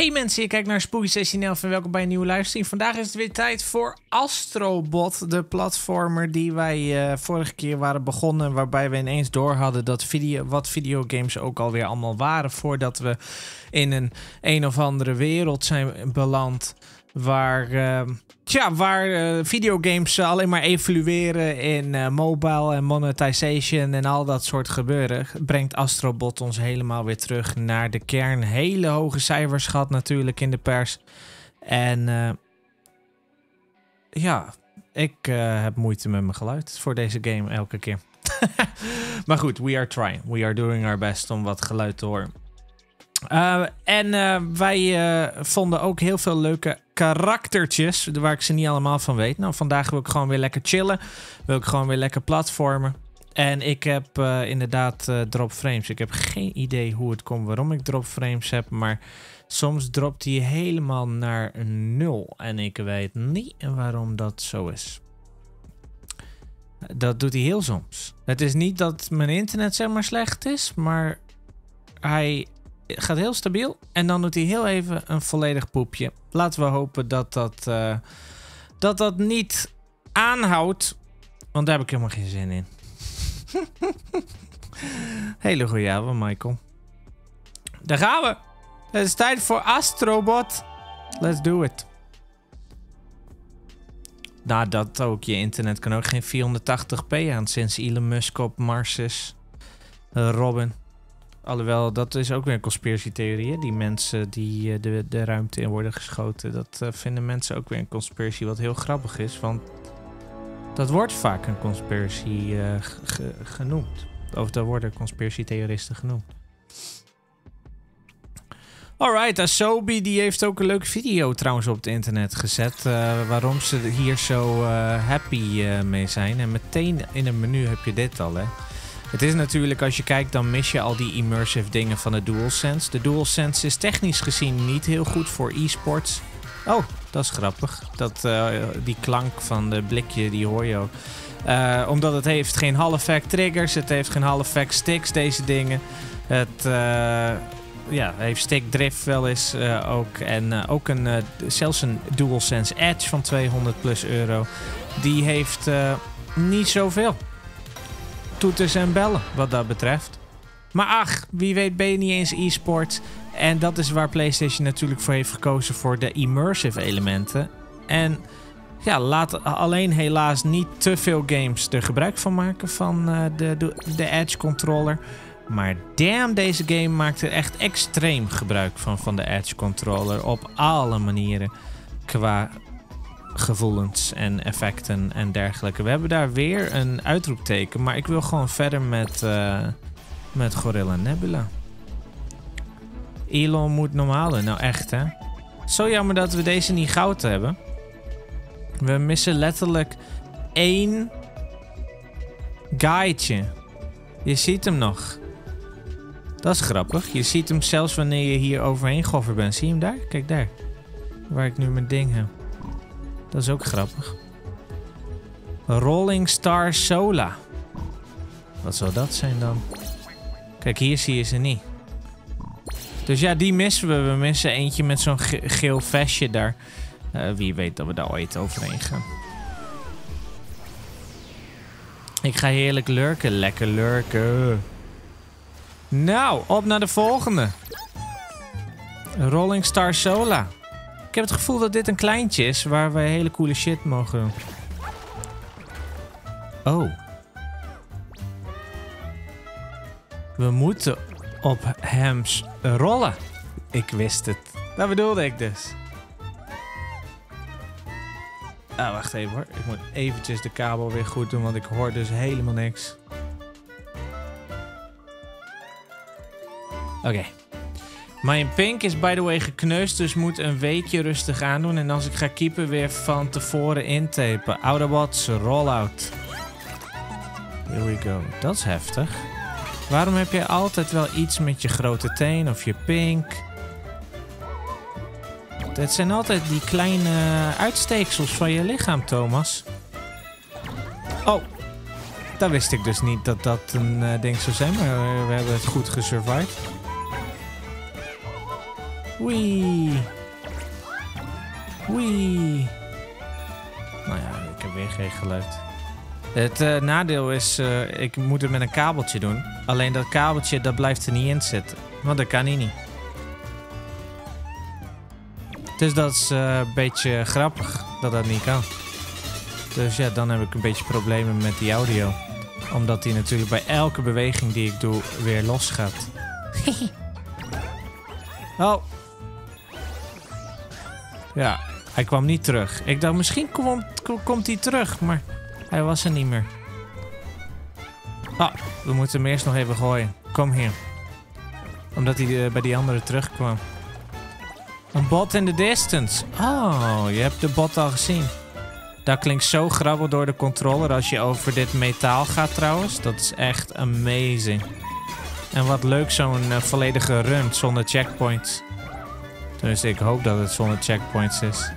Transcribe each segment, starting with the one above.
Hey mensen, je kijkt naar Spooky Sessie en welkom bij een nieuwe livestream. Vandaag is het weer tijd voor Astrobot, de platformer die wij uh, vorige keer waren begonnen. Waarbij we ineens door hadden dat video, wat videogames ook alweer allemaal waren. Voordat we in een een of andere wereld zijn beland waar, uh, tja, waar uh, videogames alleen maar evolueren in uh, mobile en monetization en al dat soort gebeuren, brengt Astrobot ons helemaal weer terug naar de kern. Hele hoge cijfers gehad natuurlijk in de pers. En ja, ik heb moeite met mijn geluid voor deze game elke keer. maar goed, we are trying. We are doing our best om wat geluid te horen. Uh, en uh, wij uh, vonden ook heel veel leuke karaktertjes, waar ik ze niet allemaal van weet. Nou, vandaag wil ik gewoon weer lekker chillen. Wil ik gewoon weer lekker platformen. En ik heb inderdaad drop frames. Ik heb geen idee hoe het komt, waarom ik drop frames heb. Maar soms dropt hij helemaal naar nul. En ik weet niet waarom dat zo is. Dat doet hij heel soms. Het is niet dat mijn internet zeg maar slecht is, maar hij gaat heel stabiel. En dan doet hij heel even een volledig poepje. Laten we hopen dat dat, uh, dat, dat niet aanhoudt. Want daar heb ik helemaal geen zin in. Hele goede avond, Michael. Daar gaan we. Het is tijd voor Astrobot. Let's do it. Nou, dat ook. Je internet kan ook geen 480p aan sinds Elon Musk op Mars is. Robin. Alhoewel, dat is ook weer een conspiracy-theorie. Die mensen die uh, de, de ruimte in worden geschoten. Dat uh, vinden mensen ook weer een conspiracy. Wat heel grappig is. Want dat wordt vaak een conspiracy uh, genoemd. Of daar worden conspiracy-theoristen genoemd. Alright, Asobi die heeft ook een leuke video trouwens op het internet gezet. waarom ze hier zo happy mee zijn. En meteen in een menu heb je dit al hè. Het is natuurlijk, als je kijkt, dan mis je al die immersive dingen van de DualSense. De DualSense is technisch gezien niet heel goed voor e-sports. Oh, dat is grappig. Dat, uh, die klank van de blikje, die hoor je ook. Uh, omdat het heeft geen Hall-effect triggers, het heeft geen Hall-effect sticks, deze dingen. Het uh, ja, heeft stick drift wel eens ook. En ook een, zelfs een DualSense Edge van 200 plus euro. Die heeft niet zoveel toeters en bellen wat dat betreft. Maar ach, wie weet ben je niet eens e-sport. En dat is waar PlayStation natuurlijk voor heeft gekozen voor de immersive elementen. En ja, laat alleen helaas niet te veel games er gebruik van maken van uh, de, de, de Edge controller. Maar damn, deze game maakt er echt extreem gebruik van, van de Edge controller. Op alle manieren. Qua gevoelens en effecten en dergelijke. We hebben daar weer een uitroepteken, maar ik wil gewoon verder met, uh, met Gorilla Nebula. Elon moet normaal Nou echt hè. Zo jammer dat we deze niet goud hebben. We missen letterlijk één guideje. Je ziet hem nog. Dat is grappig. Je ziet hem zelfs wanneer je hier overheen goffer bent. Zie je hem daar? Kijk daar. Waar ik nu mijn ding heb. Dat is ook grappig. Rolling Star Sola. Wat zou dat zijn dan? Kijk, hier zie je ze niet. Dus ja, die missen we. We missen eentje met zo'n geel vestje daar. Uh, wie weet dat we daar ooit overheen gaan. Ik ga heerlijk lurken. Lekker lurken. Nou, op naar de volgende. Rolling Star Sola. Ik heb het gevoel dat dit een kleintje is waar we hele coole shit mogen. Oh. We moeten op hem rollen. Ik wist het. Dat bedoelde ik dus. Ah, wacht even hoor. Ik moet eventjes de kabel weer goed doen, want ik hoor dus helemaal niks. Oké. Mijn pink is by the way gekneusd, dus moet een weekje rustig aandoen. En als ik ga keeper weer van tevoren intapen. Autobots, rollout. Here we go. Dat is heftig. Waarom heb je altijd wel iets met je grote teen of je pink? Het zijn altijd die kleine uitsteeksels van je lichaam, Thomas. Oh, dat wist ik dus niet dat dat een uh, ding zou zijn, maar we hebben het goed gesurvived. Wee. Wee. Nou ja, ik heb weer geen geluid. Het eh, nadeel is, eh, ik moet het met een kabeltje doen. Alleen dat kabeltje, dat blijft er niet in zitten. Want dat kan hij niet. Dus dat is eh, een beetje grappig dat dat niet kan. Dus ja, dan heb ik een beetje problemen met die audio. Omdat die natuurlijk bij elke beweging die ik doe weer los gaat. oh. Ja, hij kwam niet terug. Ik dacht misschien komt, hij terug, maar hij was er niet meer. Oh, we moeten hem eerst nog even gooien. Kom hier. Omdat hij eh, bij die andere terugkwam. Een bot in the distance. Oh, je hebt de bot al gezien. Dat klinkt zo grabbel door de controller als je over dit metaal gaat trouwens. Dat is echt amazing. En wat leuk zo'n uh, volledige run zonder checkpoints. Dus ik hoop dat het zonder checkpoints is.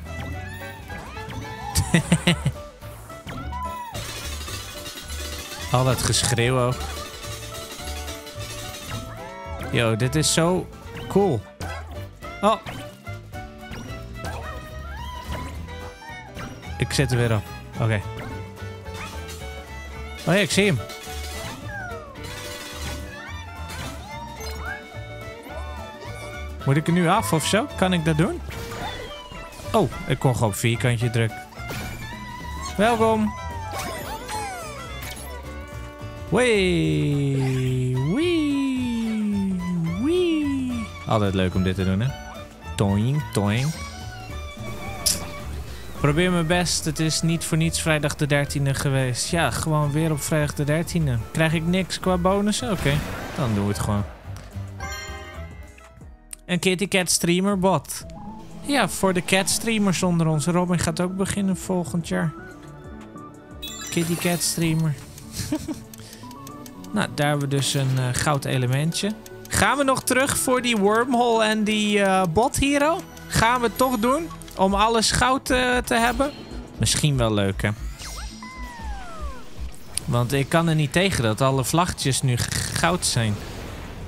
Al dat geschreeuw ook. Yo, dit is zo cool. Oh. Ik zit er weer op. Oké. Oh ja, ik zie hem. Moet ik er nu af of zo? Kan ik dat doen? Oh, ik kon gewoon vierkantje drukken. Welkom. Wee, wee, wee. Altijd leuk om dit te doen, hè? Toing, toing. Probeer mijn best. Het is niet voor niets vrijdag de 13e geweest. Ja, gewoon weer op vrijdag de 13e. Krijg ik niks qua bonussen? Oké, dan doen we het gewoon. Een Kitty Cat streamer bot. Ja, voor de cat streamers onder ons. Robin gaat ook beginnen volgend jaar. Kitty Cat streamer. nou, daar hebben we dus een uh, goud elementje. Gaan we nog terug voor die wormhole en die uh, bot hero? Gaan we het toch doen? Om alles goud uh, te hebben? Misschien wel leuk, hè? Want ik kan er niet tegen dat alle vlaggetjes nu goud zijn.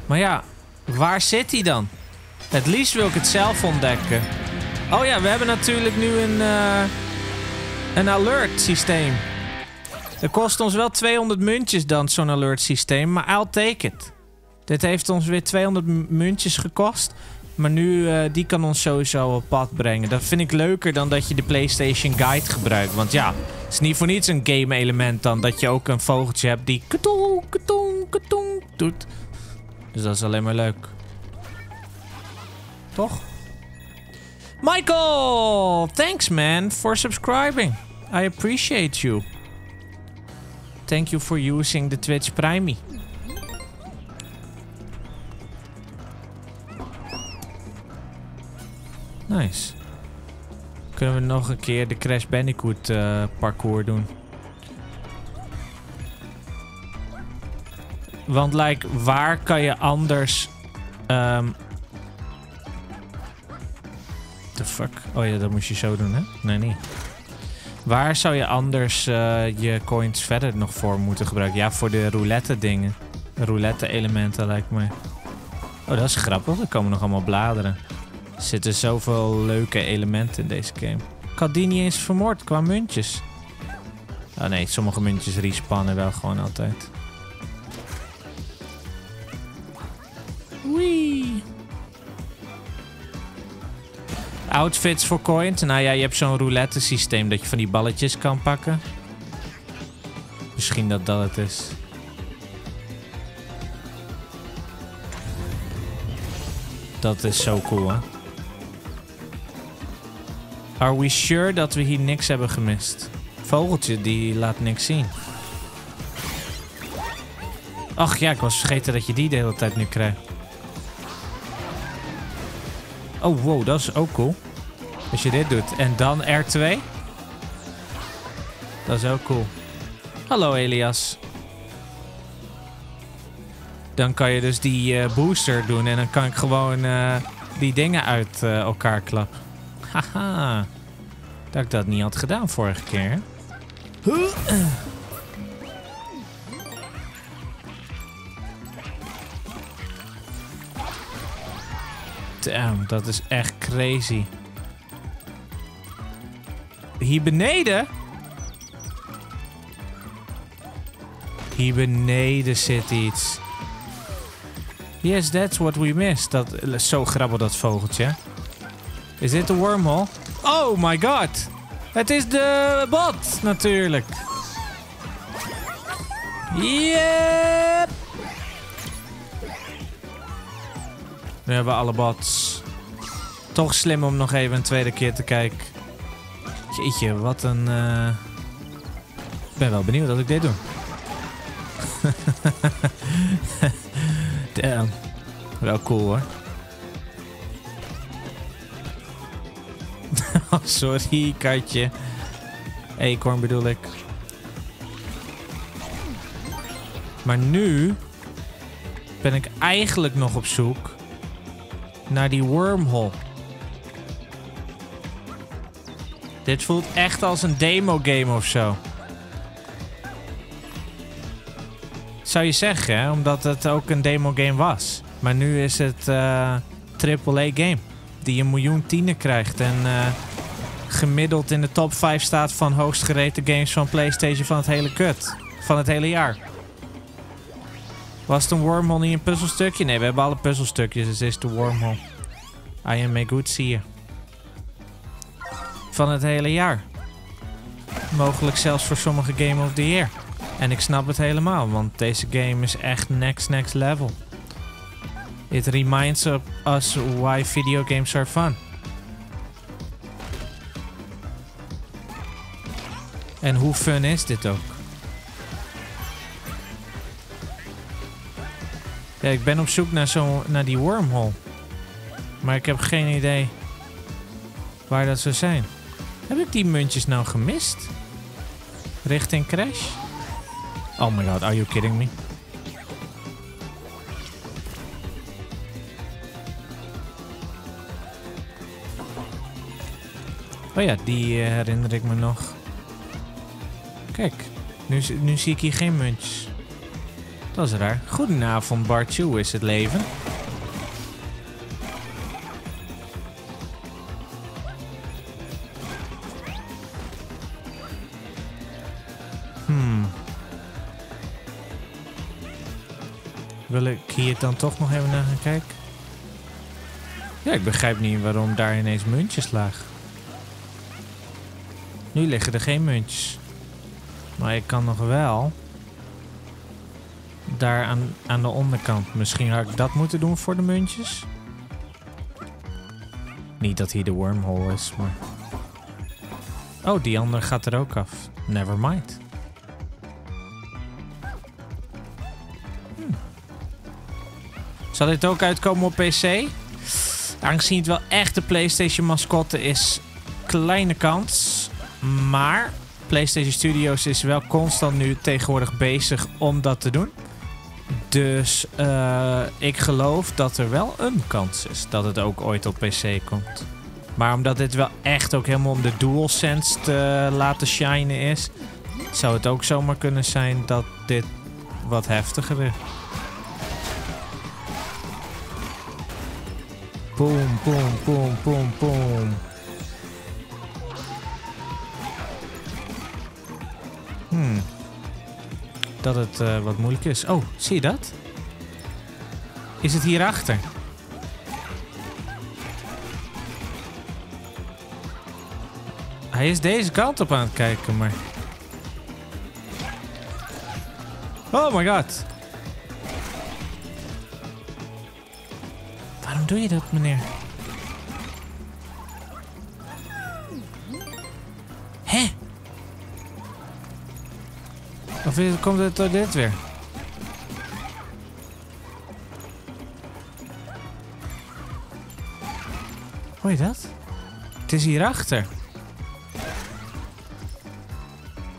Maar ja, waar zit hij dan? Het liefst wil ik het zelf ontdekken. Oh ja, we hebben natuurlijk nu een, uh, een alert systeem. Dat kost ons wel 200 muntjes dan, zo'n alert systeem. Maar I'll take it. Dit heeft ons weer 200 muntjes gekost. Maar nu, uh, die kan ons sowieso op pad brengen. Dat vind ik leuker dan dat je de PlayStation Guide gebruikt. Want ja, het is niet voor niets een game element dan. Dat je ook een vogeltje hebt die katoen, katoen, katoen doet. Dus dat is alleen maar leuk. Toch? Michael! Thanks man for subscribing. I appreciate you. Thank you for using the Twitch Prime. Nice. Kunnen we nog een keer de Crash Bandicoot uh, parcours doen? Want like, waar kan je anders... Um... fuck? Oh ja, dat moest je zo doen, hè? Nee, niet. Waar zou je anders uh, je coins verder nog voor moeten gebruiken? Ja, voor de roulette dingen. Roulette elementen lijkt me. Oh, dat is grappig. Er komen nog allemaal bladeren. Er zitten zoveel leuke elementen in deze game. Ik niet eens vermoord qua muntjes. Oh nee, sommige muntjes respannen wel gewoon altijd. Outfits voor coins. Nou ja, je hebt zo'n roulette systeem dat je van die balletjes kan pakken. Misschien dat dat het is. Dat is zo cool, hè? Are we sure dat we hier niks hebben gemist? Vogeltje, die laat niks zien. Ach ja, ik was vergeten dat je die de hele tijd nu krijgt. Oh, wow, dat is ook cool. Als je dit doet. En dan R2. Dat is ook cool. Hallo Elias. Dan kan je dus die uh, booster doen. En dan kan ik gewoon uh, die dingen uit uh, elkaar klappen. Haha. Dat ik dat niet had gedaan vorige keer. Damn, dat is echt crazy. Hier beneden? Hier beneden zit iets. Yes, that's what we missed. Dat, zo grabbel dat vogeltje. Is dit de wormhole? Oh my god. Het is de bot, natuurlijk. Yep. Nu hebben we alle bots. Toch slim om nog even een tweede keer te kijken. Jeetje, wat een... eh, Ik ben wel benieuwd dat ik dit doe. Damn. Wel cool hoor. oh, sorry, katje. Eekhoorn bedoel ik. Maar nu ben ik eigenlijk nog op zoek naar die wormhole. Dit voelt echt als een demo game of zo. Zou je zeggen, omdat het ook een demo game was. Maar nu is het eh AAA game. Die een miljoen tienen krijgt en eh, gemiddeld in de top 5 staat van hoogst gereten games van PlayStation van het hele kut. Van het hele jaar. Was het een wormhole niet een puzzelstukje? Nee, we hebben alle puzzelstukjes, dus is de wormhole. I am a good seer. Van het hele jaar. Mogelijk zelfs voor sommige Game of the Year. En ik snap het helemaal, want deze game is echt next next level. It reminds us why video games are fun. En hoe fun is dit ook? Ja, ik ben op zoek naar, zo, naar die wormhole. Maar ik heb geen idee waar dat zou zijn. Heb ik die muntjes nou gemist? Richting Crash? Oh my god, are you kidding me? Oh ja, die eh, herinner ik me nog. Kijk, nu, nu zie ik hier geen muntjes. Dat is raar. Goedenavond, Bart Hoe is het leven? Hmm. Wil ik hier dan toch nog even naar gaan kijken? Ja, ik begrijp niet waarom daar ineens muntjes lagen. Nu liggen er geen muntjes. Maar ik kan nog wel... Daar aan, aan de onderkant. Misschien had ik dat moeten doen voor de muntjes. Niet dat hier de wormhole is, maar... Oh, die andere gaat er ook af. Never mind. Hm. Zal dit ook uitkomen op PC? Aangezien het wel echt de PlayStation mascotte is, kleine kans. Maar PlayStation Studios is wel constant nu tegenwoordig bezig om dat te doen. Dus eh, ik geloof dat er wel een kans is dat het ook ooit op PC komt. Maar omdat dit wel echt ook helemaal om de DualSense te laten shinen is, zou het ook zomaar kunnen zijn dat dit wat heftiger is. Boom, boom, boom, boom, boom. Hmm. Dat het eh, wat moeilijk is. Oh, zie je dat? Is het hierachter? Hij is deze kant op aan het kijken, maar... Oh my god. Waarom doe je dat, meneer? Of komt het dit weer? Hoor je dat? Het is hierachter.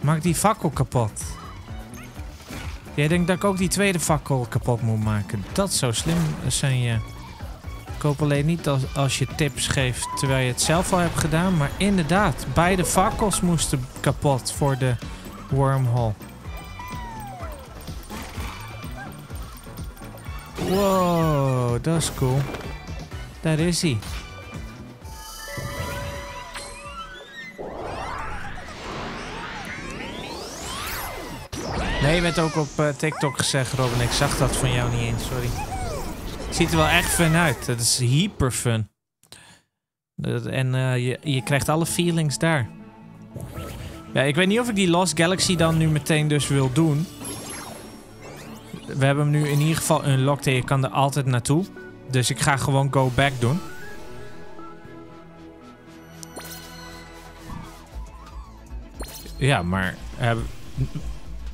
Maak die fakkel kapot. Jij denkt dat ik ook die tweede fakkel kapot moet maken. Dat zou slim zijn. Ik hoop alleen niet als, als je tips geeft terwijl je het zelf al hebt gedaan. Maar inderdaad, beide fakkels moesten kapot voor de wormhole. Wow, dat is cool. Daar is hij. Nee, werd ook op uh, TikTok gezegd, Robin. Ik zag dat van jou niet eens, sorry. Ziet er wel echt fun uit. Het is hyper fun. En uh, je, je krijgt alle feelings daar. Ja, ik weet niet of ik die Lost Galaxy dan nu meteen dus wil doen. We hebben hem nu in ieder geval unlocked en je kan er altijd naartoe. Dus ik ga gewoon go back doen. Ja, maar uh,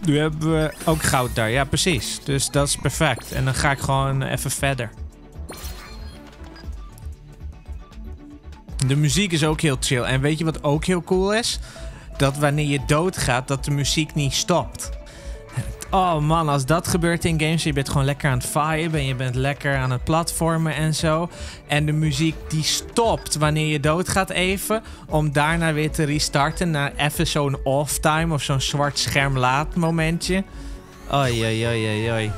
nu hebben we ook goud daar. Ja, precies. Dus dat is perfect. En dan ga ik gewoon even verder. De muziek is ook heel chill. En weet je wat ook heel cool is? Dat wanneer je doodgaat, dat de muziek niet stopt. Oh man, als dat gebeurt in games, je bent gewoon lekker aan het viben en je bent lekker aan het platformen en zo. En de muziek die stopt wanneer je doodgaat even, om daarna weer te restarten naar even zo'n off-time of zo'n zwart scherm laat momentje. Oei, oei, oei, oei.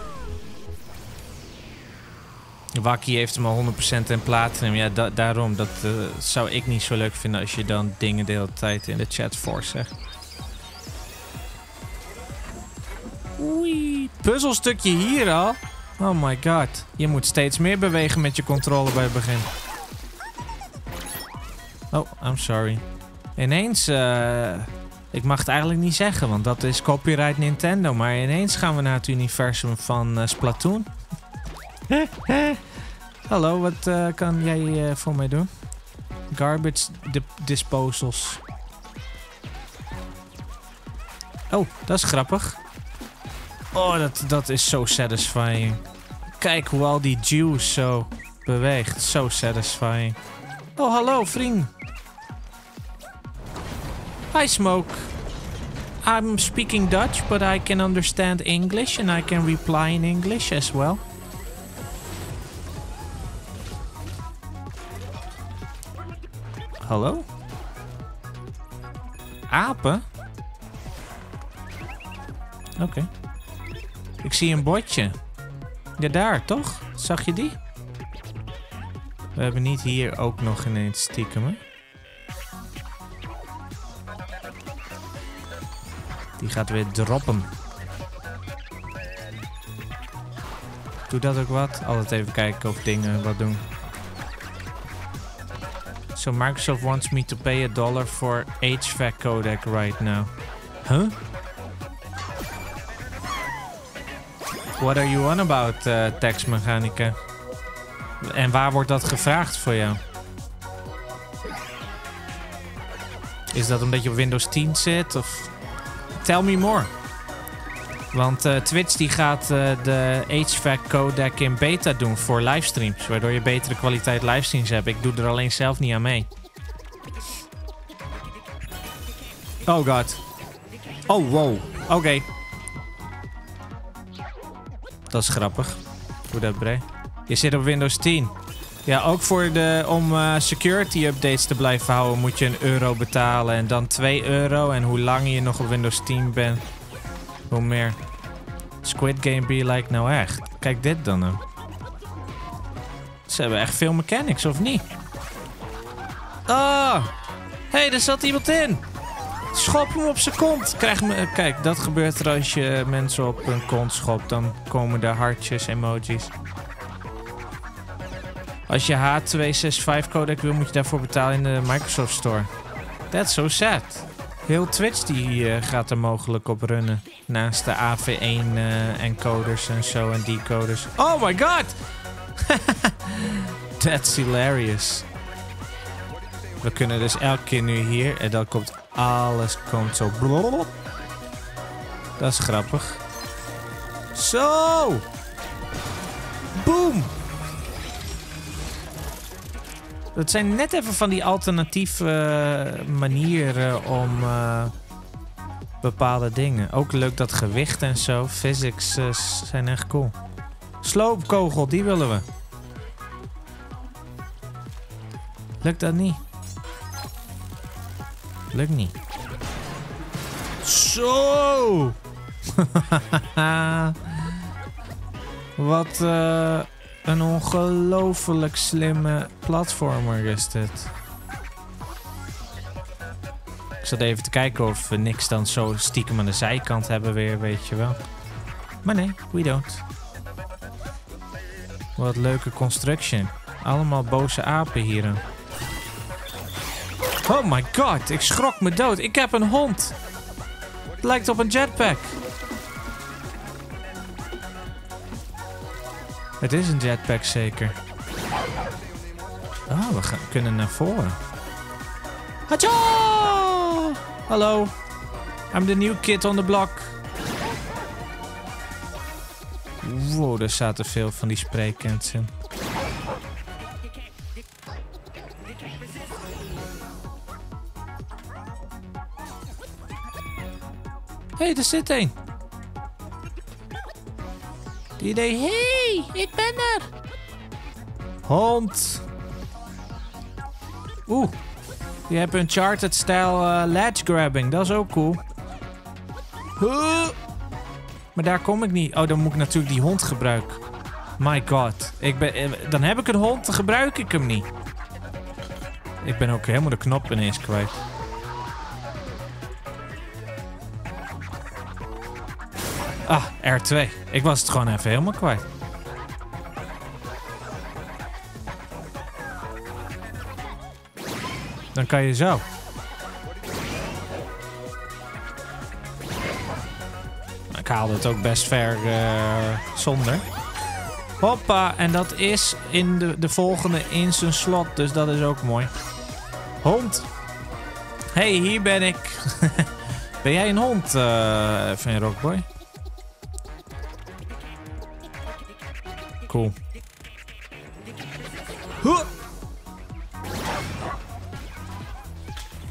Wakkie heeft hem al 100% in platinum. Ja, daarom. Dat uh, zou ik niet zo leuk vinden als je dan dingen de hele tijd in de chat voor zegt. Puzzelstukje hier al. Oh my god. Je moet steeds meer bewegen met je controle bij het begin. Oh, I'm sorry. Ineens, uh, ik mag het eigenlijk niet zeggen, want dat is copyright Nintendo. Maar ineens gaan we naar het universum van uh, Splatoon. Hallo, wat uh, kan jij voor mij doen? Garbage disposals. Oh, dat is grappig. Oh, dat, dat is zo satisfying. Kijk hoe al die juice zo beweegt. Zo satisfying. Oh, hallo vriend. Hi Smoke. I'm speaking Dutch, but I can understand English and I can reply in English as well. Hallo? Apen? Oké. Ik zie een bordje. Ja, daar, toch? Zag je die? We hebben niet hier ook nog ineens stiekem, hè? Die gaat weer droppen. Doe dat ook wat? Altijd even kijken of dingen wat doen. So Microsoft wants me to pay a dollar for HVAC codec right now. Huh? What are you on about, uh? En waar wordt dat gevraagd voor jou? Is dat omdat je op Windows 10 zit? Of... Tell me more. Want uh, Twitch die gaat uh, de HVAC codec in beta doen voor livestreams. Waardoor je betere kwaliteit livestreams hebt. Ik doe er alleen zelf niet aan mee. Oh god. Oh wow. Oké. Dat is grappig. Hoe dat bre. Je zit op Windows 10. Ja, ook voor de, om uh, security updates te blijven houden moet je een euro betalen. En dan 2 euro. En hoe langer je nog op Windows 10 bent, hoe meer. Squid Game be like nou echt. Kijk dit dan. Nou. Ze hebben echt veel mechanics, of niet? Oh! Hé, hey, er zat iemand in! Schop hem op zijn kont. Krijg me, kijk, dat gebeurt er als je mensen op hun kont schopt. Dan komen er hartjes, emojis. Als je H265 codec wil, moet je daarvoor betalen in de Microsoft Store. That's so sad. Heel Twitch die uh, gaat er mogelijk op runnen. Naast de AV1 uh, encoders en zo en decoders. Oh my god! That's hilarious. We kunnen dus elke keer nu hier en dan komt alles komt zo. Dat is grappig. Zo! Boom! Dat zijn net even van die alternatieve uh, manieren om uh, bepaalde dingen. Ook leuk dat gewicht en zo. Physics uh, zijn echt cool. Sloopkogel, die willen we. Lukt dat niet? Lukt niet. Zo! Wat, uh, een ongelooflijk slimme platformer is dit. Ik zat even te kijken of we niks dan zo stiekem aan de zijkant hebben weer, weet je wel. Maar nee, we don't. Wat leuke construction. Allemaal boze apen hier. Oh my god, ik schrok me dood. Ik heb een hond. Het lijkt op een jetpack. Het is een jetpack zeker. Oh, we kunnen naar voren. Hacho! Hallo. I'm the new kid on the block. Wow, er zaten veel van die spreekens in. Hey, er zit een. Die idee, hey, ik ben er. Hond. Oeh, je hebt een charted-stijl uh, ledge grabbing. Dat is ook cool. Huh. Maar daar kom ik niet. Oh, dan moet ik natuurlijk die hond gebruiken. My god. Ik ben, eh, dan heb ik een hond, dan gebruik ik hem niet. Ik ben ook helemaal de knop ineens kwijt. Ah, R2. Ik was het gewoon even helemaal kwijt. Dan kan je zo. Ik haalde het ook best ver uh, zonder. Hoppa, en dat is in de, de volgende in zijn slot, dus dat is ook mooi. Hond. hey, hier ben ik. ben jij een hond, uh, Rockboy?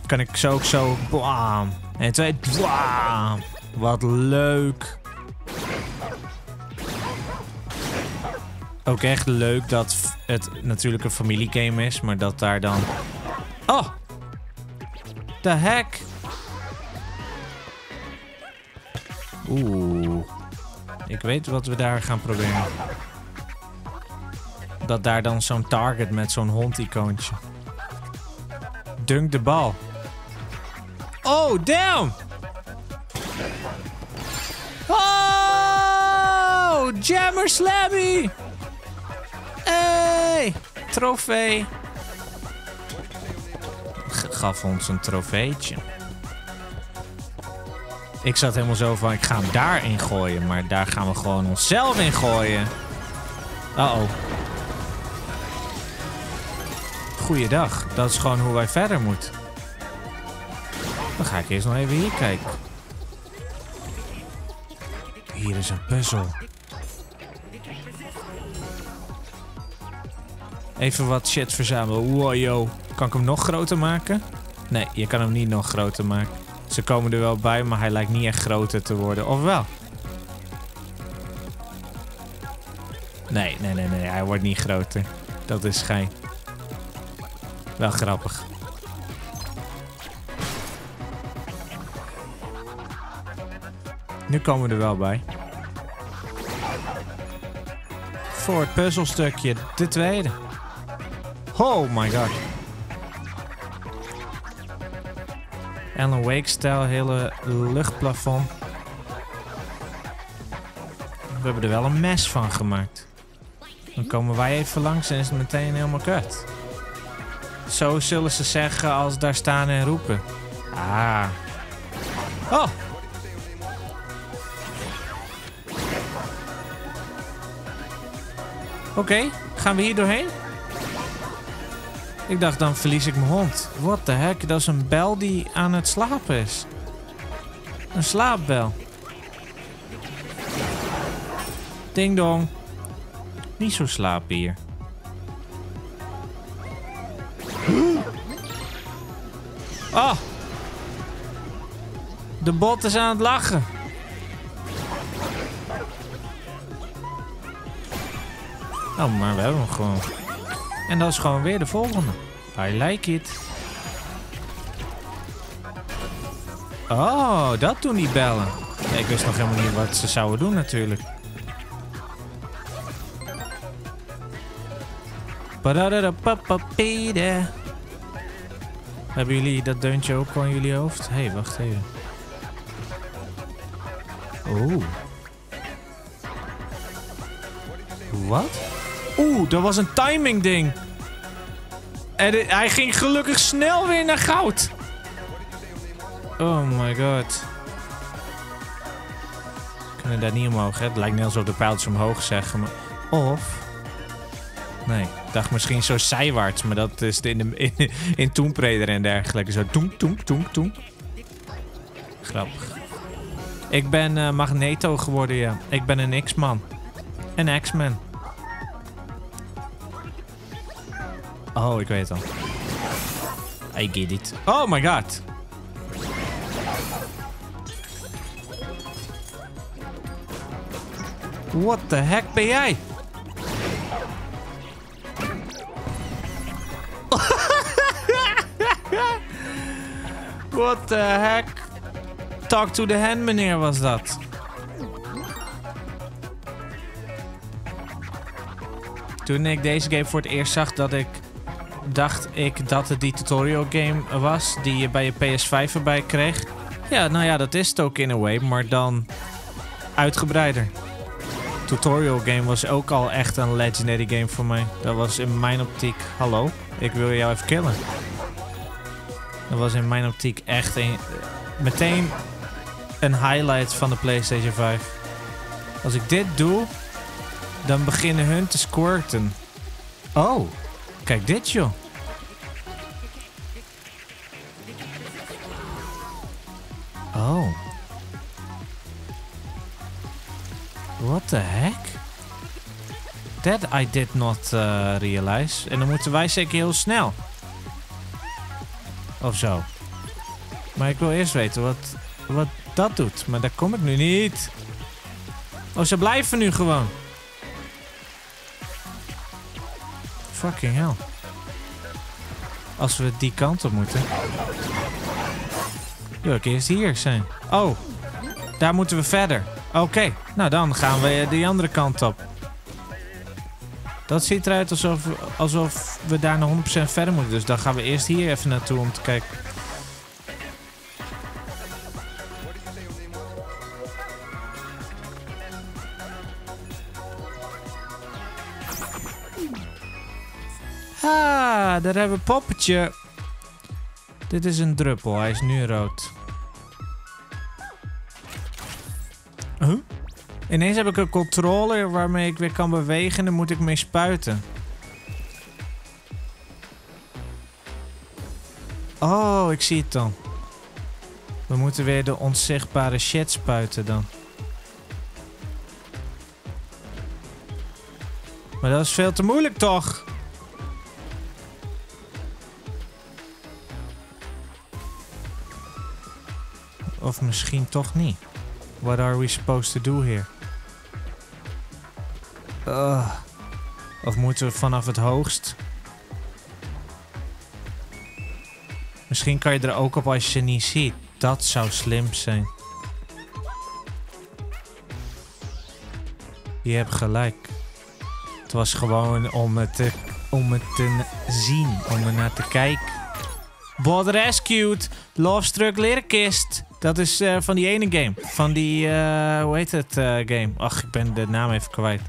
Kan ik zo ook zo... Bam. En twee... Bam. Wat leuk. Ook echt leuk dat het natuurlijk een familiegame is, maar dat daar dan... Oh! De heck? Oeh. Ik weet wat we daar gaan proberen. Dat daar dan zo'n target met zo'n hond-icoontje. Dunk de bal. Oh, damn! Oh! Jammer Slammy! Hey! Trofee. Gaf ons een trofeetje. Ik zat helemaal zo van, ik ga hem daarin gooien. Maar daar gaan we gewoon onszelf in gooien. Uh-oh. Goeiedag. Dat is gewoon hoe wij verder moeten. Dan ga ik eerst nog even hier kijken. Hier is een puzzel. Even wat shit verzamelen. Wow, yo. Kan ik hem nog groter maken? Nee, je kan hem niet nog groter maken. Ze komen er wel bij, maar hij lijkt niet echt groter te worden. Of wel? Nee, nee, nee, nee. Hij wordt niet groter. Dat is schijn. Wel grappig. Nu komen we er wel bij. Voor het puzzelstukje, de tweede. Oh my god. Alan Wake-stijl, hele luchtplafond. We hebben er wel een mes van gemaakt. Dan komen wij even langs en is het meteen helemaal kut. Zo zullen ze zeggen als daar staan en roepen. Ah. Oh! Oké, gaan we hier doorheen? Ik dacht, dan verlies ik mijn hond. What the heck? Dat is een bel die aan het slapen is. Een slaapbel. Ding dong. Niet zo slapen hier. Oh! De bot is aan het lachen. Oh, maar we hebben hem gewoon. En dat is gewoon weer de volgende. I like it. Oh, dat doen die bellen. ik wist nog helemaal niet wat ze zouden doen natuurlijk. Padadadapapapide. Hebben jullie dat deuntje ook al in jullie hoofd? Hé, hey, wacht even. Oeh. Wat? Oeh, dat was een timing ding. En hij ging gelukkig snel weer naar goud. Oh my god. Kunnen daar niet omhoog, hè? Het lijkt net alsof de pijltjes omhoog zeggen, maar... Of... Nee, dacht misschien zo zijwaarts, maar dat is in, de, in, in en dergelijke. Zo toem, toem, toem, toem. Grappig. Ik ben eh, Magneto geworden, ja. Ik ben een X-man. Een X-Man. Oh, ik weet het al. I get it. Oh my god. What the heck ben jij? What the heck? Talk to the hand meneer was dat. Toen ik deze game voor het eerst zag, dat ik dacht ik dat het die tutorial game was die je bij je PS5 erbij kreeg. Ja, nou ja, dat is het ook in a way, maar dan uitgebreider. Tutorial game was ook al echt een legendary game voor mij. Dat was in mijn optiek, hallo, ik wil jou even killen. Dat was in mijn optiek echt een, meteen een highlight van de PlayStation 5. Als ik dit doe, dan beginnen hun te squirten. Oh, kijk dit joh. Oh. What the heck? That I did not uh, realize. En dan moeten wij zeker heel snel. Of zo. Maar ik wil eerst weten wat, wat dat doet. Maar daar kom ik nu niet. Oh, ze blijven nu gewoon. Fucking hell. Als we die kant op moeten. Wil ik eerst hier zijn. Oh, daar moeten we verder. Oké, nou dan gaan we die andere kant op. Dat ziet eruit alsof, alsof we daar nog 100% verder moeten. Dus dan gaan we eerst hier even naartoe om te kijken. Ah, daar hebben we poppetje. Dit is een druppel, hij is nu rood. Huh? Ineens heb ik een controller waarmee ik weer kan bewegen en dan moet ik mee spuiten. Oh, ik zie het dan. We moeten weer de onzichtbare shit spuiten dan. Maar dat is veel te moeilijk toch? Of misschien toch niet. What are we supposed to do here? Of moeten we vanaf het hoogst? Misschien kan je er ook op als je niet ziet. Dat zou slim zijn. Je hebt gelijk. Het was gewoon om het te, om het te zien, om er naar te kijken. Bot Rescued, Love Struck Lirkist. Dat is eh, van die ene game. Van die, eh, hoe heet het eh, game? Ach, ik ben de naam even kwijt.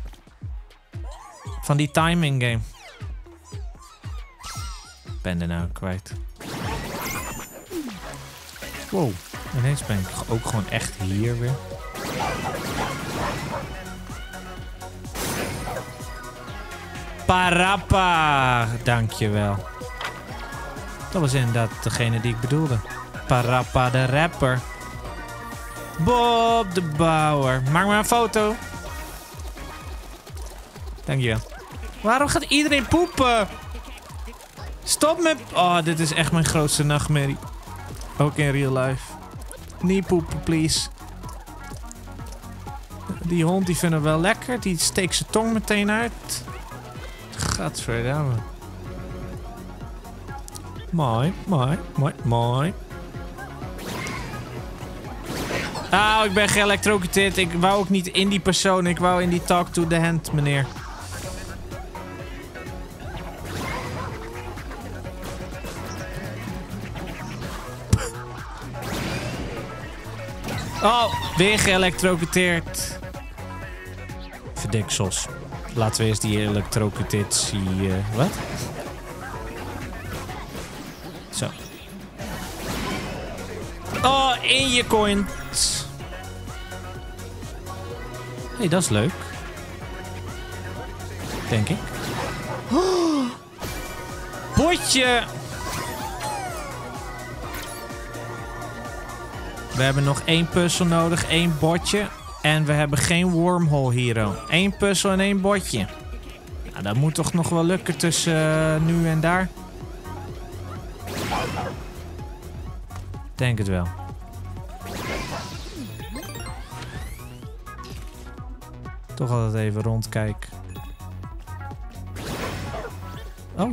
Van die timing game. Ben de naam kwijt. Wow, ineens ben ik ook gewoon echt hier weer. Parappa, dankjewel. Dat was inderdaad degene die ik bedoelde. Parappa de rapper. Bob de Bouwer. Maak maar een foto. Dankjewel. Waarom gaat iedereen poepen? Stop met... Oh, dit is echt mijn grootste nachtmerrie. Ook in real life. Niet poepen, please. Die hond die vindt het wel lekker. Die steekt zijn tong meteen uit. Gadverdamme. Mooi, mooi, mooi, mooi. Ah, ik ben geëlectrocuteerd. Ik wou ook niet in die persoon. Ik wou in die talk to the hand, meneer. Oh, weer geëlectrocuteerd. Verdiksels. Laten we eerst die elektrocutatie... Uh, wat? Zo. Oh, in je coins. Hé, hey, dat is leuk. Denk ik. Oh, potje! We hebben nog één puzzel nodig, één bordje. En we hebben geen wormhole hero. Eén puzzel en één bordje. Nou, dat moet toch nog wel lukken tussen uh, nu en daar. Denk het wel. Toch altijd even rondkijken. Oh.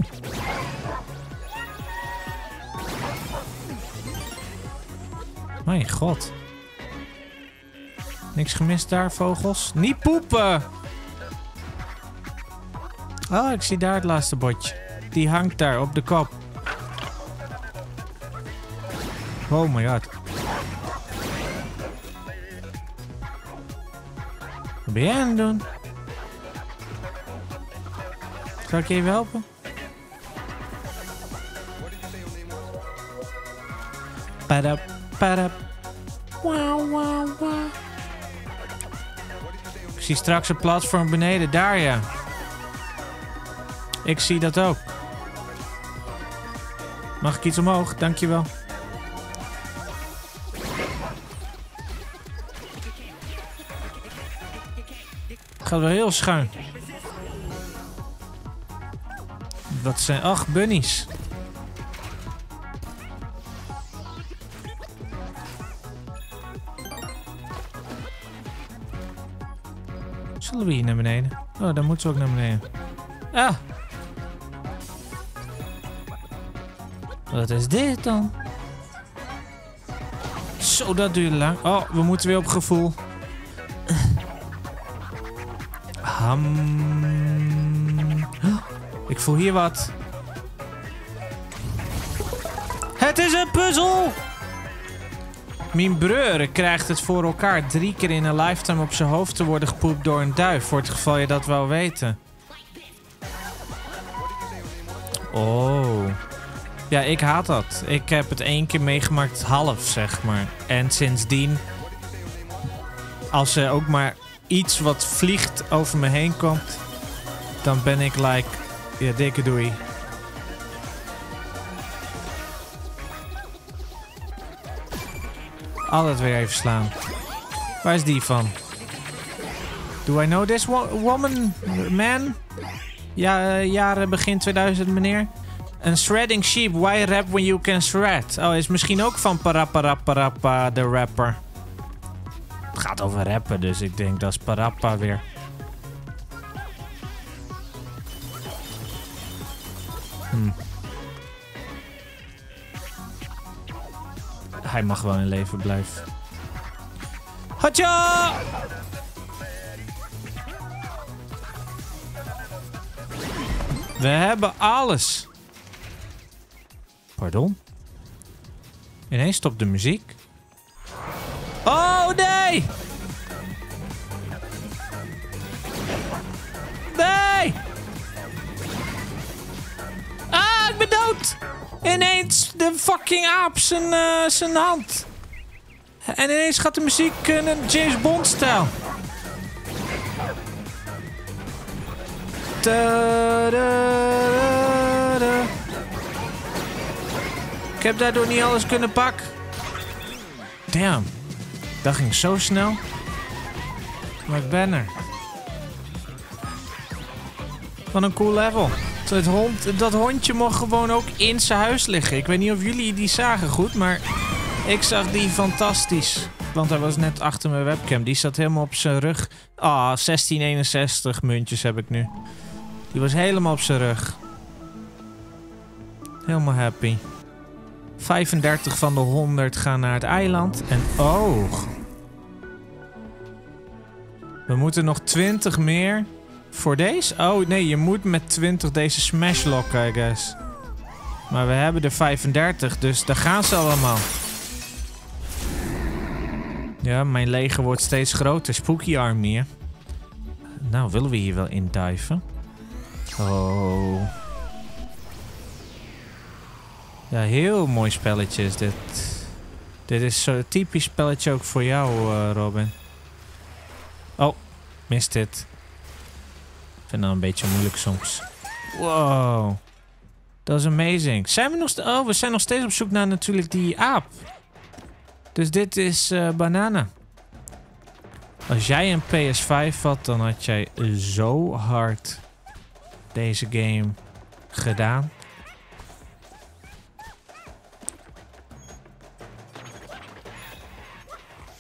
Mijn god. Niks gemist daar, vogels? Niet poepen! Oh, ik zie daar het laatste botje. Die hangt daar op de kop. Oh my god. Wat ben jij aan het doen? Zal ik je even helpen? Padap, Ik zie straks een platform beneden. Daar, ja. Ik zie dat ook. Mag ik iets omhoog? Dankjewel. Gaat wel heel schuin. Dat zijn acht bunnies. Zullen we hier naar beneden? Oh, dan moeten we ook naar beneden. Ah! Wat is dit dan? Zo, dat duurt lang. Oh, we moeten weer op gevoel. Ham. Ik voel hier wat. Het is een puzzel! Mijn breur krijgt het voor elkaar drie keer in een lifetime op zijn hoofd te worden gepoept door een duif. Voor het geval je dat wou weten. Oh. Ja, ik haat dat. Ik heb het één keer meegemaakt half, zeg maar. En sindsdien... Als er ook maar iets wat vliegt over me heen komt... Dan ben ik like... Ja, dikke doei. Altijd weer even slaan. Waar is die van? Do I know this wo woman? Man? Ja, uh, jaren begin 2000 meneer. Een shredding sheep. Why rap when you can shred? Oh, is misschien ook van Parappa de rapper. Het gaat over rappen, dus ik denk dat is Parappa weer. Hmm. Hij mag wel in leven blijven. Hatja! We hebben alles. Pardon? Ineens stopt de muziek. Oh, nee! Nee! Ah, ik ben dood! Ineens de fucking aap zijn, uh, zijn hand. En ineens gaat de muziek naar James Bond stijl. Ik heb daardoor niet alles kunnen pakken. Damn. Dat ging zo snel. Maar ik ben er. Van een cool level. Dat, hond, dat hondje mocht gewoon ook in zijn huis liggen. Ik weet niet of jullie die zagen goed, maar ik zag die fantastisch. Want hij was net achter mijn webcam. Die zat helemaal op zijn rug. Ah, 1661 muntjes heb ik nu. Die was helemaal op zijn rug. Helemaal happy. 35 van de 100 gaan naar het eiland. En oh. We moeten nog 20 meer voor deze. Oh nee, je moet met 20 deze smash lokken, I guess. Maar we hebben er 35, dus daar gaan ze allemaal. Ja, mijn leger wordt steeds groter. Spooky Army, hè? Nou, willen we hier wel indiven? Oh. Ja, heel mooi spelletje is dit. Dit is zo'n typisch spelletje ook voor jou, uh, Robin. Oh, mist dit. Vind dat een beetje moeilijk soms. Wow. Dat is amazing. Zijn we nog oh, we zijn nog steeds op zoek naar natuurlijk die aap. Dus dit is uh, banana. Als jij een PS5 had, dan had jij zo hard deze game gedaan.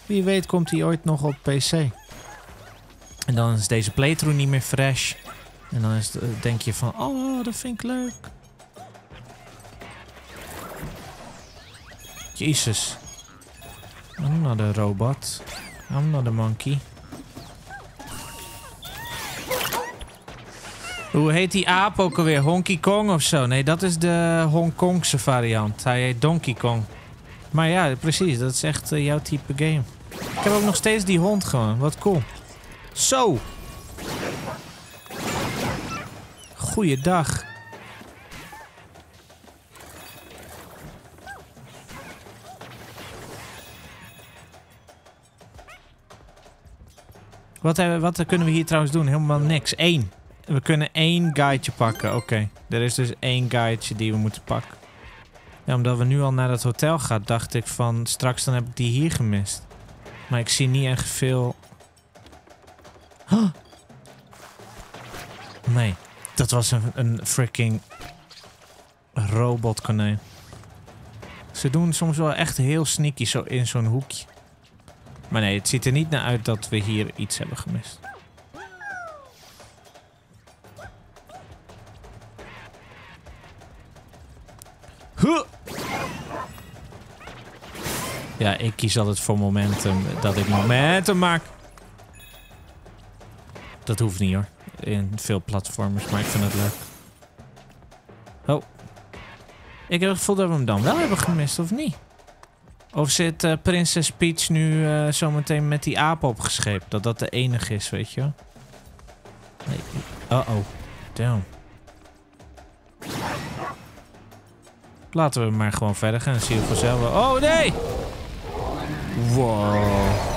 Wie weet komt hij ooit nog op PC. En dan is deze playthrough niet meer fresh. En dan het, denk je van, oh, dat vind ik leuk. Jezus. I'm not a robot. I'm not a monkey. Hoe heet die aap ook alweer? Honky Kong of zo? Nee, dat is de Hongkongse variant. Hij heet Donkey Kong. Maar ja, precies. Dat is echt uh, jouw type game. Ik heb ook nog steeds die hond gewoon. Wat cool. Zo. Goeiedag. Wat, wat kunnen we hier trouwens doen? Helemaal niks. Eén. We kunnen één guideje pakken. Oké. Er is dus één guideje die we moeten pakken. Ja, omdat we nu al naar dat hotel gaan, dacht ik van... Straks dan heb ik die hier gemist. Maar ik zie niet echt veel... Huh. Nee. Dat was een, een freaking robotkonijn. Ze doen soms wel echt heel sneaky zo in zo'n hoekje. Maar nee, het ziet er niet naar uit dat we hier iets hebben gemist. Huh. Ja, ik kies altijd voor momentum. Dat ik momentum maak. Dat hoeft niet hoor. In veel platformers, maar ik vind het leuk. Oh. Ik heb het gevoel dat we hem dan wel hebben gemist, of niet? Of zit uh, Prinses Peach nu uh, zometeen met die aap opgescheept? Dat dat de enige is, weet je Nee. Uh-oh. Damn. Laten we maar gewoon verder gaan en zien we vanzelf. Oh, nee! Wow.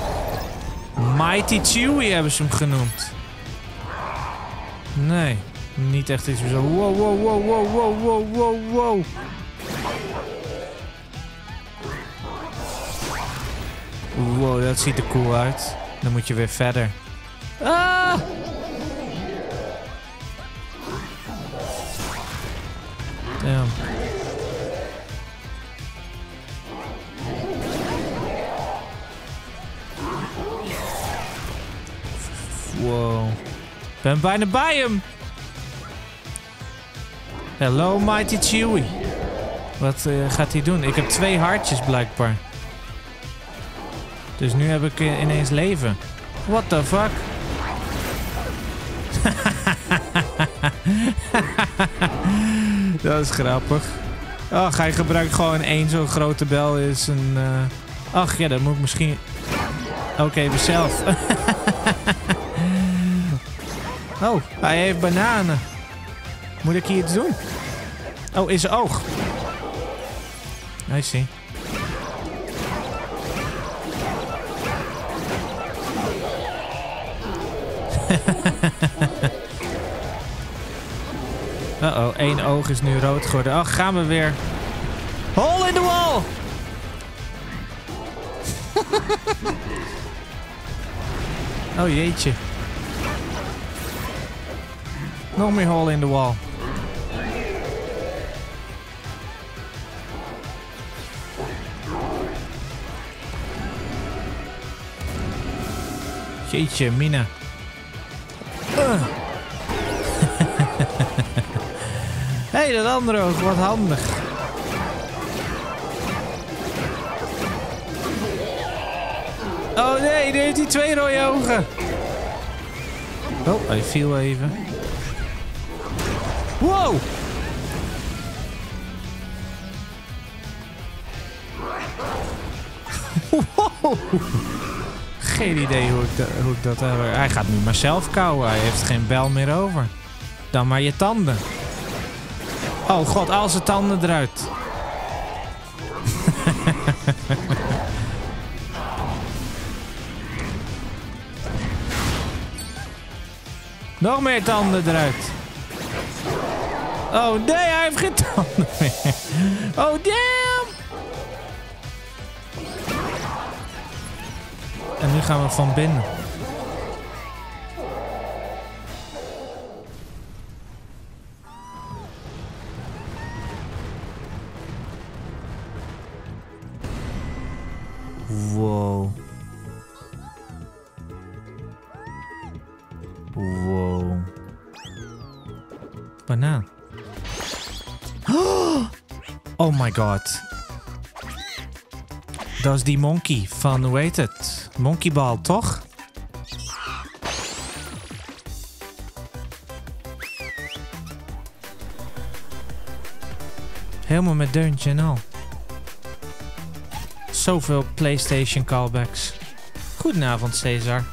Mighty Chewie hebben ze hem genoemd. Nee. Niet echt iets zo... Wow, wow, wow, wow, wow, wow, wow, wow. Wow, dat ziet er cool uit. Dan moet je weer verder. Ben bijna bij hem. Hello, Mighty Chewie. Wat uh, gaat hij doen? Ik heb twee hartjes blijkbaar. Dus nu heb ik uh, ineens leven. What the fuck? Dat is grappig. Ach, hij gebruikt gewoon één zo'n grote bel. Is een. Uh... Ach ja, dat moet ik misschien. Oké, okay, zelf. oh, hij heeft bananen. Moet ik hier iets doen? Oh, in zijn oog. I see. Uh-oh, één oog is nu rood geworden. Ach, gaan we weer. Hole in the wall! oh jeetje. Nog meer hole in the wall. Jeetje, Mina. Uh. hey, dat andere oog, wat handig. Oh nee, nu heeft hij twee rode ogen. Oh, hij viel even. Wow! wow! geen idee hoe ik, dat... Uh, hij gaat nu maar zelf kauwen. Hij heeft geen bel meer over. Dan maar je tanden. Oh god, al zijn tanden eruit. Nog meer tanden eruit. Oh nee, hij heeft geen tanden meer. Oh damn! En nu gaan we van binnen. Wow. Wow. Banaan. Oh my god. Dat is die monkey van, hoe heet het? Monkeyball, toch? Helemaal met deuntje en al. Zoveel PlayStation callbacks. Goedenavond, Cesar.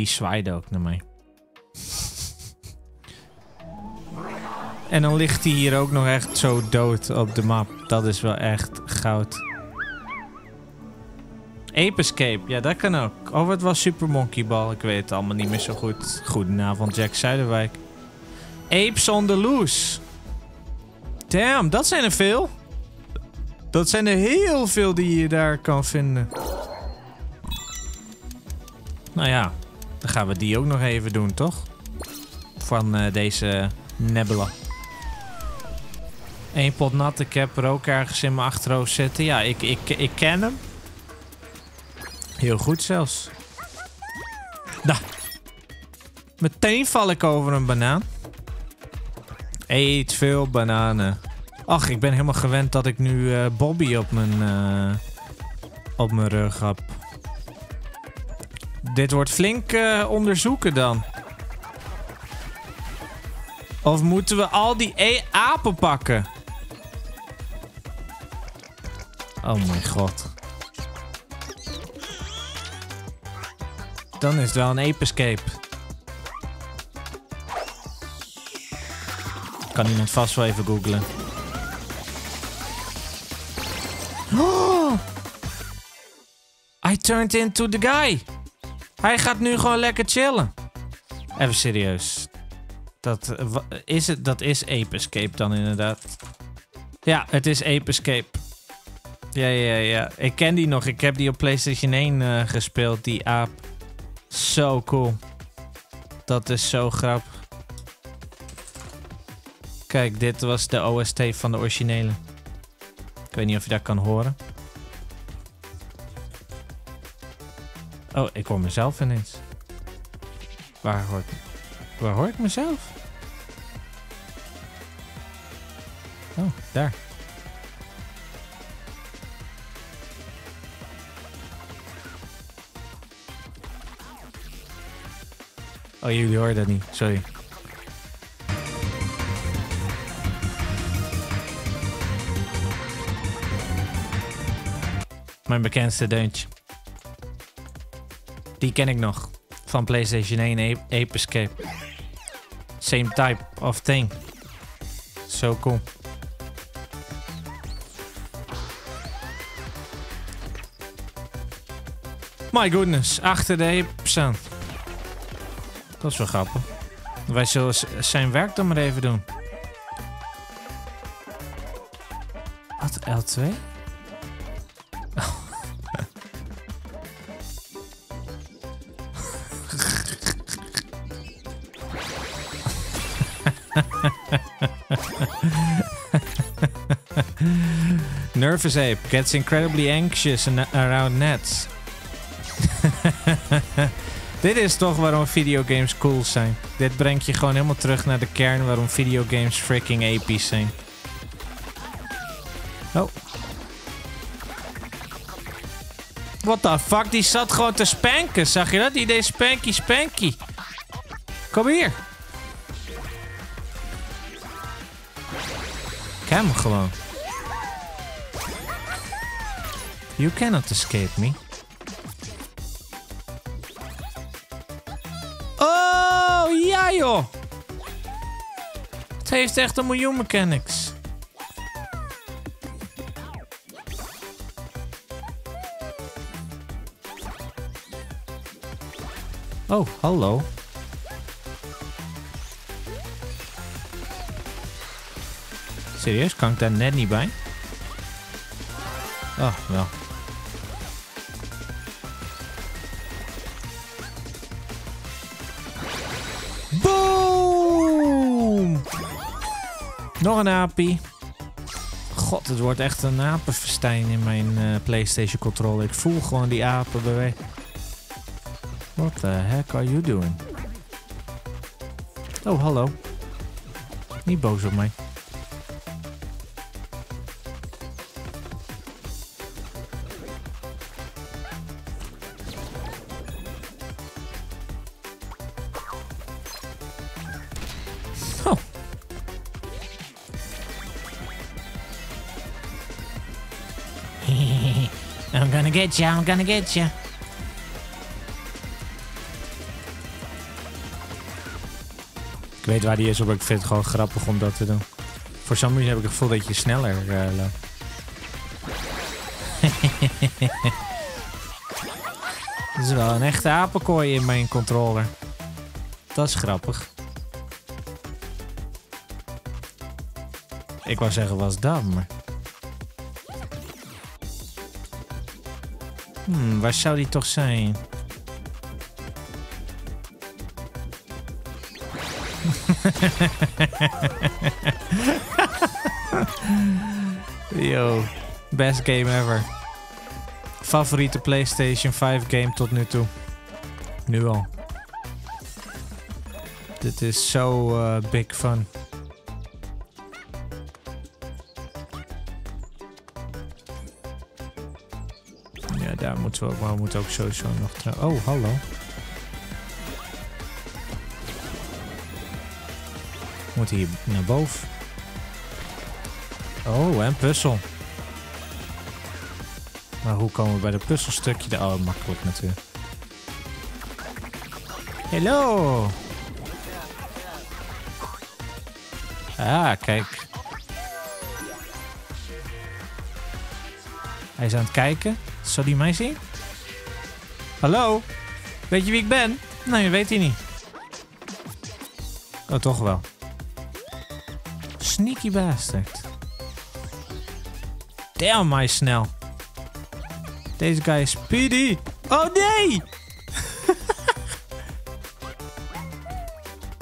Die zwaaide ook naar mij. En dan ligt hij hier ook nog echt zo dood op de map. Dat is wel echt goud. Ape Escape, ja dat kan ook. Of het was Super Monkey Ball, ik weet het allemaal niet meer zo goed. Goedenavond Jack Zuiderwijk. Apes on the Loose. Damn, dat zijn er veel. Dat zijn er heel veel die je daar kan vinden. Nou ja, gaan we die ook nog even doen, toch? Van uh, deze Nebula. Eén pot nat, ik heb er ook ergens in mijn achterhoofd zitten. Ja, ik, ik, ik ken hem. Heel goed zelfs. Da. Meteen val ik over een banaan. Eet veel bananen. Ach, ik ben helemaal gewend dat ik nu uh, Bobby op mijn, uh, op mijn rug heb. Dit wordt flink uh, onderzoeken dan. Of moeten we al die e apen pakken? Oh mijn god. Dan is het wel een ape escape. Kan iemand vast wel even googlen. Oh! I turned into the guy. Hij gaat nu gewoon lekker chillen. Even serieus. Dat is, het, dat is Ape Escape dan inderdaad. Ja, het is Ape Escape. Ja, ja, ja. Ik ken die nog. Ik heb die op PlayStation 1 uh, gespeeld, die aap. Zo cool. Dat is zo grappig. Kijk, dit was de OST van de originele. Ik weet niet of je dat kan horen. Oh, ik hoor mezelf ineens. Waar hoor ik, waar hoor ik mezelf? Oh, daar. Oh, jullie horen dat niet. Sorry. Mijn bekendste deuntje. Die ken ik nog. Van PlayStation 1 Ape Escape. Same type of thing. So cool. My goodness, achter de aan. Dat is wel grappig. Wij zullen zijn werk dan maar even doen. Wat, L2? Gets incredibly anxious around nets. Dit is toch waarom videogames cool zijn. Dit brengt je gewoon helemaal terug naar de kern waarom videogames freaking episch zijn. Oh. What the fuck? Die zat gewoon te spanken. Zag je dat? Die deed spanky spanky. Kom hier. hem gewoon. You cannot escape me. Oh, ja joh! Het heeft echt een miljoen mechanics. Oh, hallo. Serieus, kan ik daar net niet bij? Oh, wel. Nog een apie. God, het wordt echt een apenfestijn in mijn uh, PlayStation controller. Ik voel gewoon die apen bewegen. What the heck are you doing? Oh, hallo. Niet boos op mij. Get you, I'm gonna get. Ik weet waar die is, maar ik vind het gewoon grappig om dat te doen. Voor reason heb ik het gevoel dat je sneller uh, loopt. Er is wel een echte apenkooi in mijn controller. Dat is grappig. Ik wou zeggen, was dat, maar... Waar zou die toch zijn? Yo, best game ever. Favoriete PlayStation 5 game tot nu toe. Nu al. Dit is zo uh, big fun. We maar we moeten ook sowieso nog Oh, hallo. We moeten hier naar boven. Oh, en puzzel. Maar hoe komen we bij de puzzelstukje? De oh, makkelijk natuurlijk. Hallo. Ah, kijk. Hij is aan het kijken. Zal hij mij zien? Hallo? Weet je wie ik ben? Nee, weet hij niet. Oh, toch wel. Sneaky bastard. Damn, hij snel. Deze guy is speedy. Oh nee!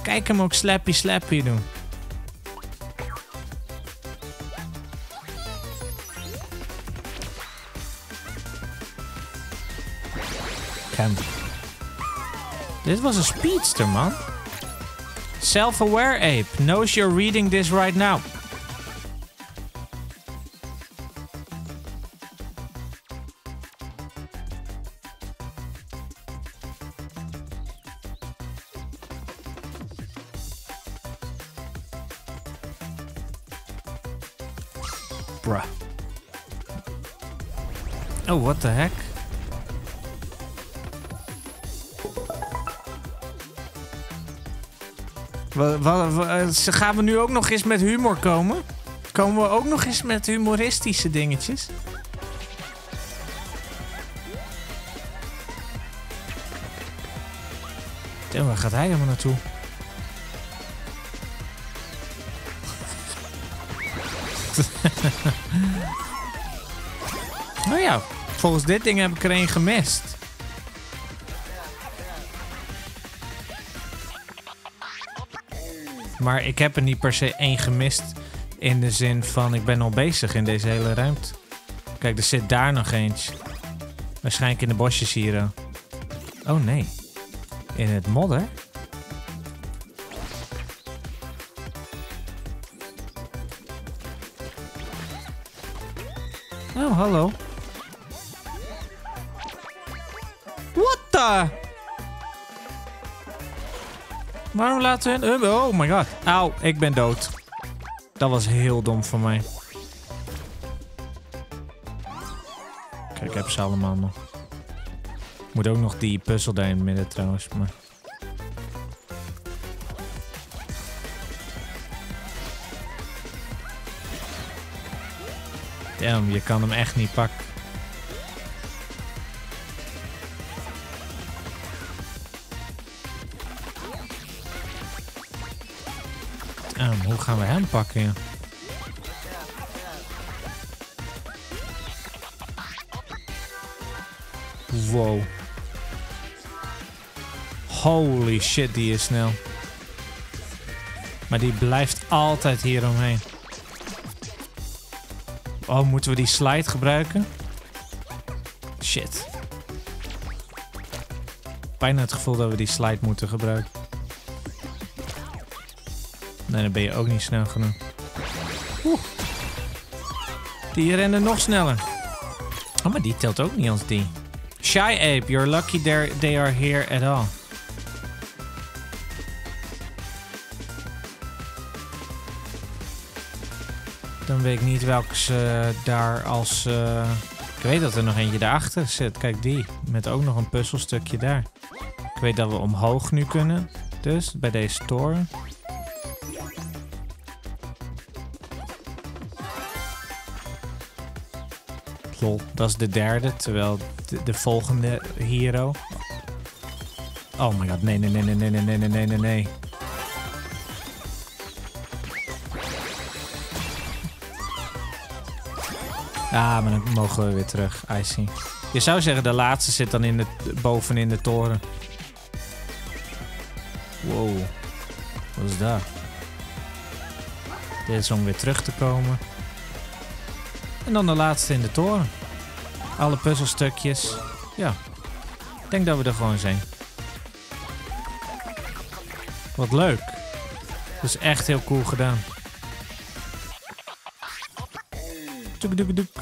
Kijk hem ook slappy slappy doen. Hem. Dit was a speedster, man. Self-aware ape knows you're reading this right now. Bruh. Oh, what the heck? Eh, gaan we nu ook nog eens met humor komen? Komen we ook nog eens met humoristische dingetjes? Damn, waar gaat hij helemaal naartoe? nou ja, volgens dit ding heb ik er één gemist. Maar ik heb er niet per se één gemist. In de zin van, ik ben al bezig in deze hele ruimte. Kijk, er zit daar nog eentje. Waarschijnlijk in de bosjes hier. eh. Oh nee. In het modder? We... Oh my god. Auw, ik ben dood. Dat was heel dom van mij. Kijk, ik heb ze allemaal nog. Moet ook nog die puzzel daar in het midden trouwens. Maar... Damn, je kan hem echt niet pakken. Gaan we hem pakken? Wow. Holy shit, die is snel. Maar die blijft altijd hier omheen. Oh, moeten we die slide gebruiken? Shit. Bijna het gevoel dat we die slide moeten gebruiken. Nee, dan ben je ook niet snel genoeg. Oeh. Die rennen nog sneller. Oh, maar die telt ook niet als die. Shy Ape, you're lucky they are here at all. Dan weet ik niet welke ze daar als... Uh... Ik weet dat er nog eentje daarachter zit. Kijk die. Met ook nog een puzzelstukje daar. Ik weet dat we omhoog nu kunnen. Dus bij deze toren. Lol, dat is de derde. Terwijl de, de volgende hero... Oh my god, nee, nee, nee, nee, nee, nee, nee, nee, nee, nee. Ah, maar dan mogen we weer terug. I see. Je zou zeggen de laatste zit dan in de, bovenin de toren. Wow. Wat is dat? Dit is om weer terug te komen. En dan de laatste in de toren. Alle puzzelstukjes. Ja. Ik denk dat we er gewoon zijn. Wat leuk. Dat is echt heel cool gedaan. Doek, doek, doek.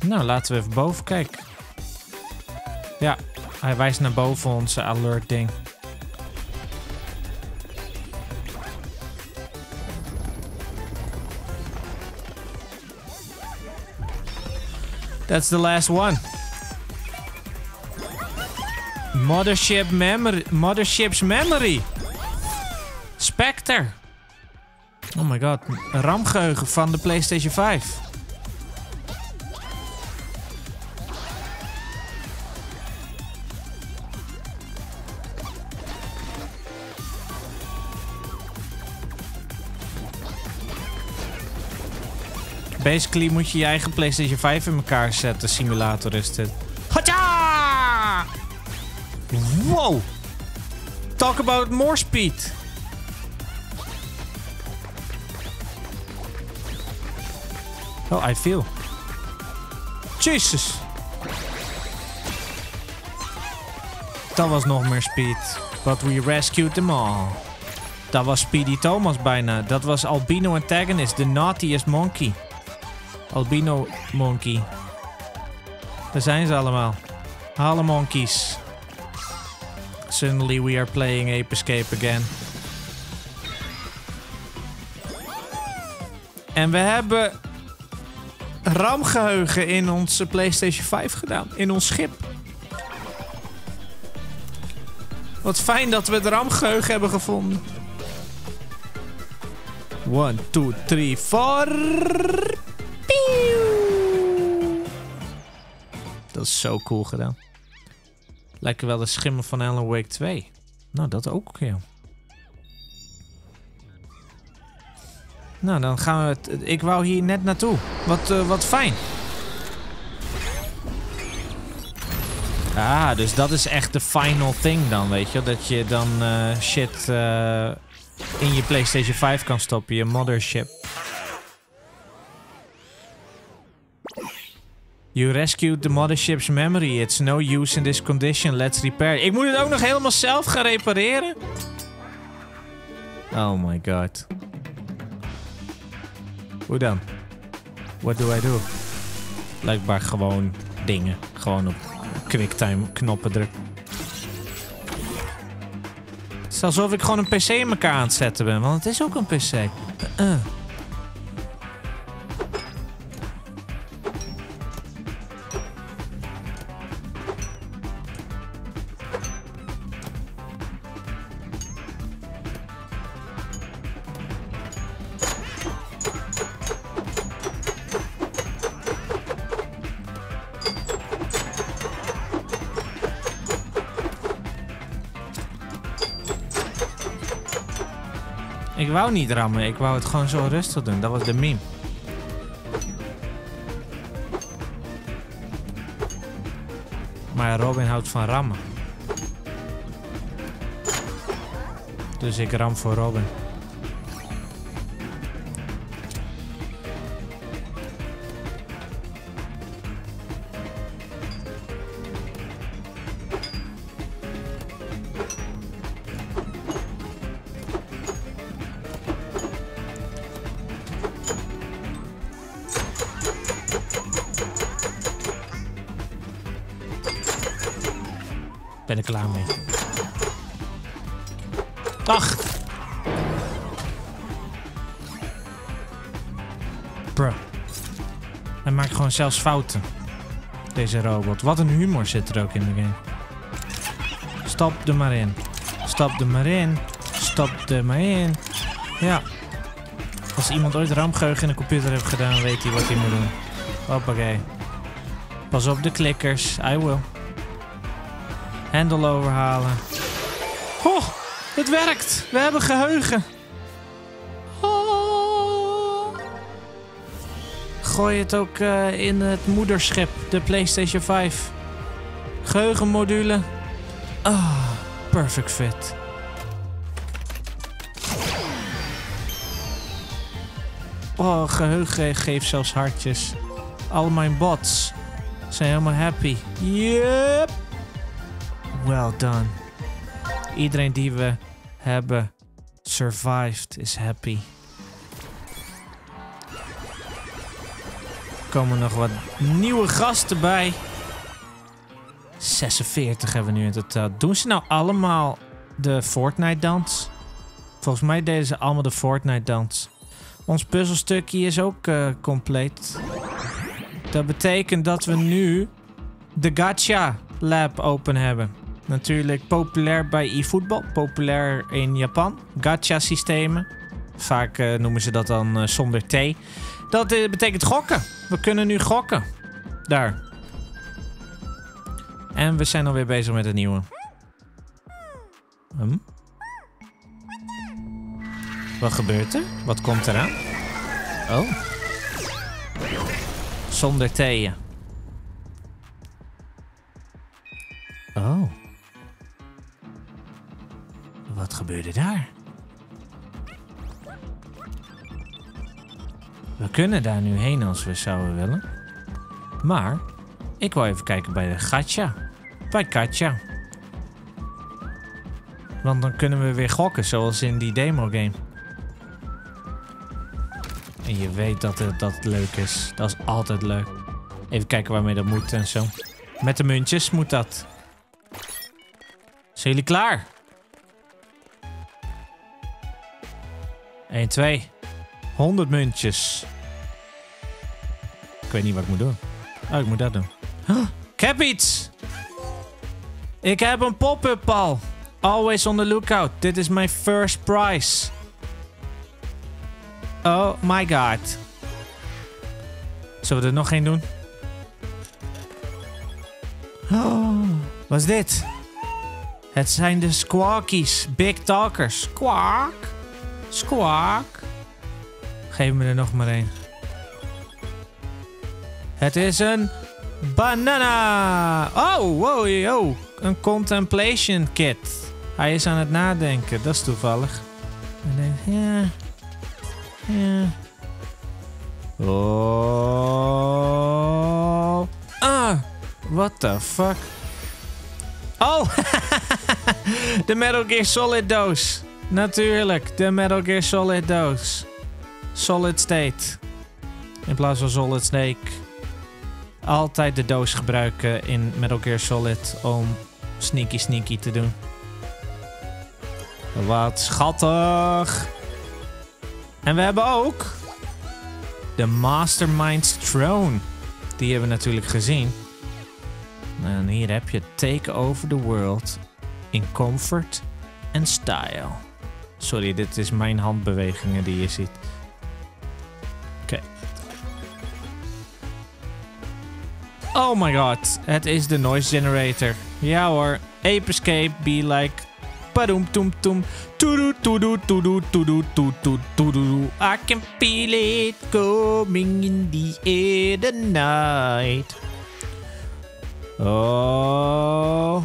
Nou, laten we even boven kijken. Ja, hij wijst naar boven onze alert ding. That's the last one. Mothership memory. Mothership's memory. Spectre. Oh my god. Ramgeheugen van de PlayStation 5. Basically moet je je eigen PlayStation 5 in elkaar zetten. Simulator is dit. Hacha! Wow! Talk about more speed. Oh, I feel. Jesus. Dat was nog meer speed. But we rescued them all. Dat was Speedy Thomas bijna. Dat was Albino Antagonist, the naughtiest monkey. Albino monkey. Daar zijn ze allemaal. Alle monkeys. Suddenly we are playing Ape Escape again. En we hebben RAM-geheugen in onze PlayStation 5 gedaan. In ons schip. Wat fijn dat we het RAM-geheugen hebben gevonden. 1, 2, 3, 4. Dat is zo cool gedaan. Lijkt wel de schimmer van Alan Wake 2. Nou, dat ook, ja. Nou, dan gaan we... Ik wou hier net naartoe. Wat, uh, wat fijn. Ah, dus dat is echt de final thing dan, weet je. Dat je dan uh, shit uh, in je PlayStation 5 kan stoppen. Je mothership. You rescued the mothership's memory. It's no use in this condition. Let's repair. Ik moet het ook nog helemaal zelf gaan repareren? Oh my god. Hoe dan? What do I do? Blijkbaar gewoon dingen. Gewoon op quicktime knoppen druk. Het is alsof ik gewoon een PC in elkaar aan het zetten ben, want het is ook een PC. Uh -uh. Wou niet rammen, ik wou het gewoon zo rustig doen. Dat was de meme. Maar Robin houdt van rammen. Dus ik ram voor Robin. Zelfs fouten. Deze robot. Wat een humor zit er ook in de game. Stap er maar in. Stap er maar in. Stap er maar in. Ja. Als iemand ooit ramgeheugen in de computer heeft gedaan, weet hij wat hij moet doen. Hoppakee. Pas op de klikkers. I will. Hendel overhalen. Oh, het werkt. We hebben geheugen. Gooi het ook uh, in het moederschip, de PlayStation 5. Geheugenmodule. Ah, oh, perfect fit. Oh, geheugen geeft zelfs hartjes. Al mijn bots zijn helemaal happy. Yep. Well done. Iedereen die we hebben survived is happy. Komen nog wat nieuwe gasten bij. 46 hebben we nu in totaal. Doen ze nou allemaal de Fortnite-dans? Volgens mij deden ze allemaal de Fortnite-dans. Ons puzzelstukje is ook uh, compleet. Dat betekent dat we nu de Gacha Lab open hebben. Natuurlijk populair bij e-voetbal, populair in Japan. Gacha systemen. Vaak uh, noemen ze dat dan uh, zonder T. Dat uh, betekent gokken. We kunnen nu gokken. Daar. En we zijn alweer bezig met een nieuwe. Hm? Wat gebeurt er? Wat komt eraan? Oh. Zonder theeën. Oh. Wat gebeurde daar? We kunnen daar nu heen als we zouden willen. Maar ik wil even kijken bij de gacha. Bij gacha. Want dan kunnen we weer gokken zoals in die demo game. En je weet dat het, dat leuk is. Dat is altijd leuk. Even kijken waarmee dat moet en zo. Met de muntjes moet dat. Zijn jullie klaar? 1, 2. 100 muntjes. Ik weet niet wat ik moet doen. Oh, ik moet dat doen. Ik heb iets! Ik heb een pop-up pal. Always on the lookout. Dit is mijn first prize. Oh my god. Zullen we er nog één doen? Oh, wat is dit? Het zijn de squawkies. Big talkers. Squawk. Squawk. Geef me er nog maar één. Het is een banana. Oh, wow, yo. Een contemplation kit. Hij is aan het nadenken. Dat is toevallig. Ja. Ja. Oh. Ah. What the fuck? Oh. de Metal Gear Solid doos. Natuurlijk, de Metal Gear Solid doos. Solid State. In plaats van Solid Snake. Altijd de doos gebruiken in Metal Gear Solid om sneaky sneaky te doen. Wat schattig. En we hebben ook de Mastermind's Throne. Die hebben we natuurlijk gezien. En hier heb je Take Over the World in Comfort and Style. Sorry, dit is mijn handbewegingen die je ziet. Oh my god, het is de noise generator. Ja hoor, Ape Escape be like Padoem toem toem. Toedoe toedoe toedoe toedoe toedoe toedoe. I can feel it coming in the air tonight. Oh.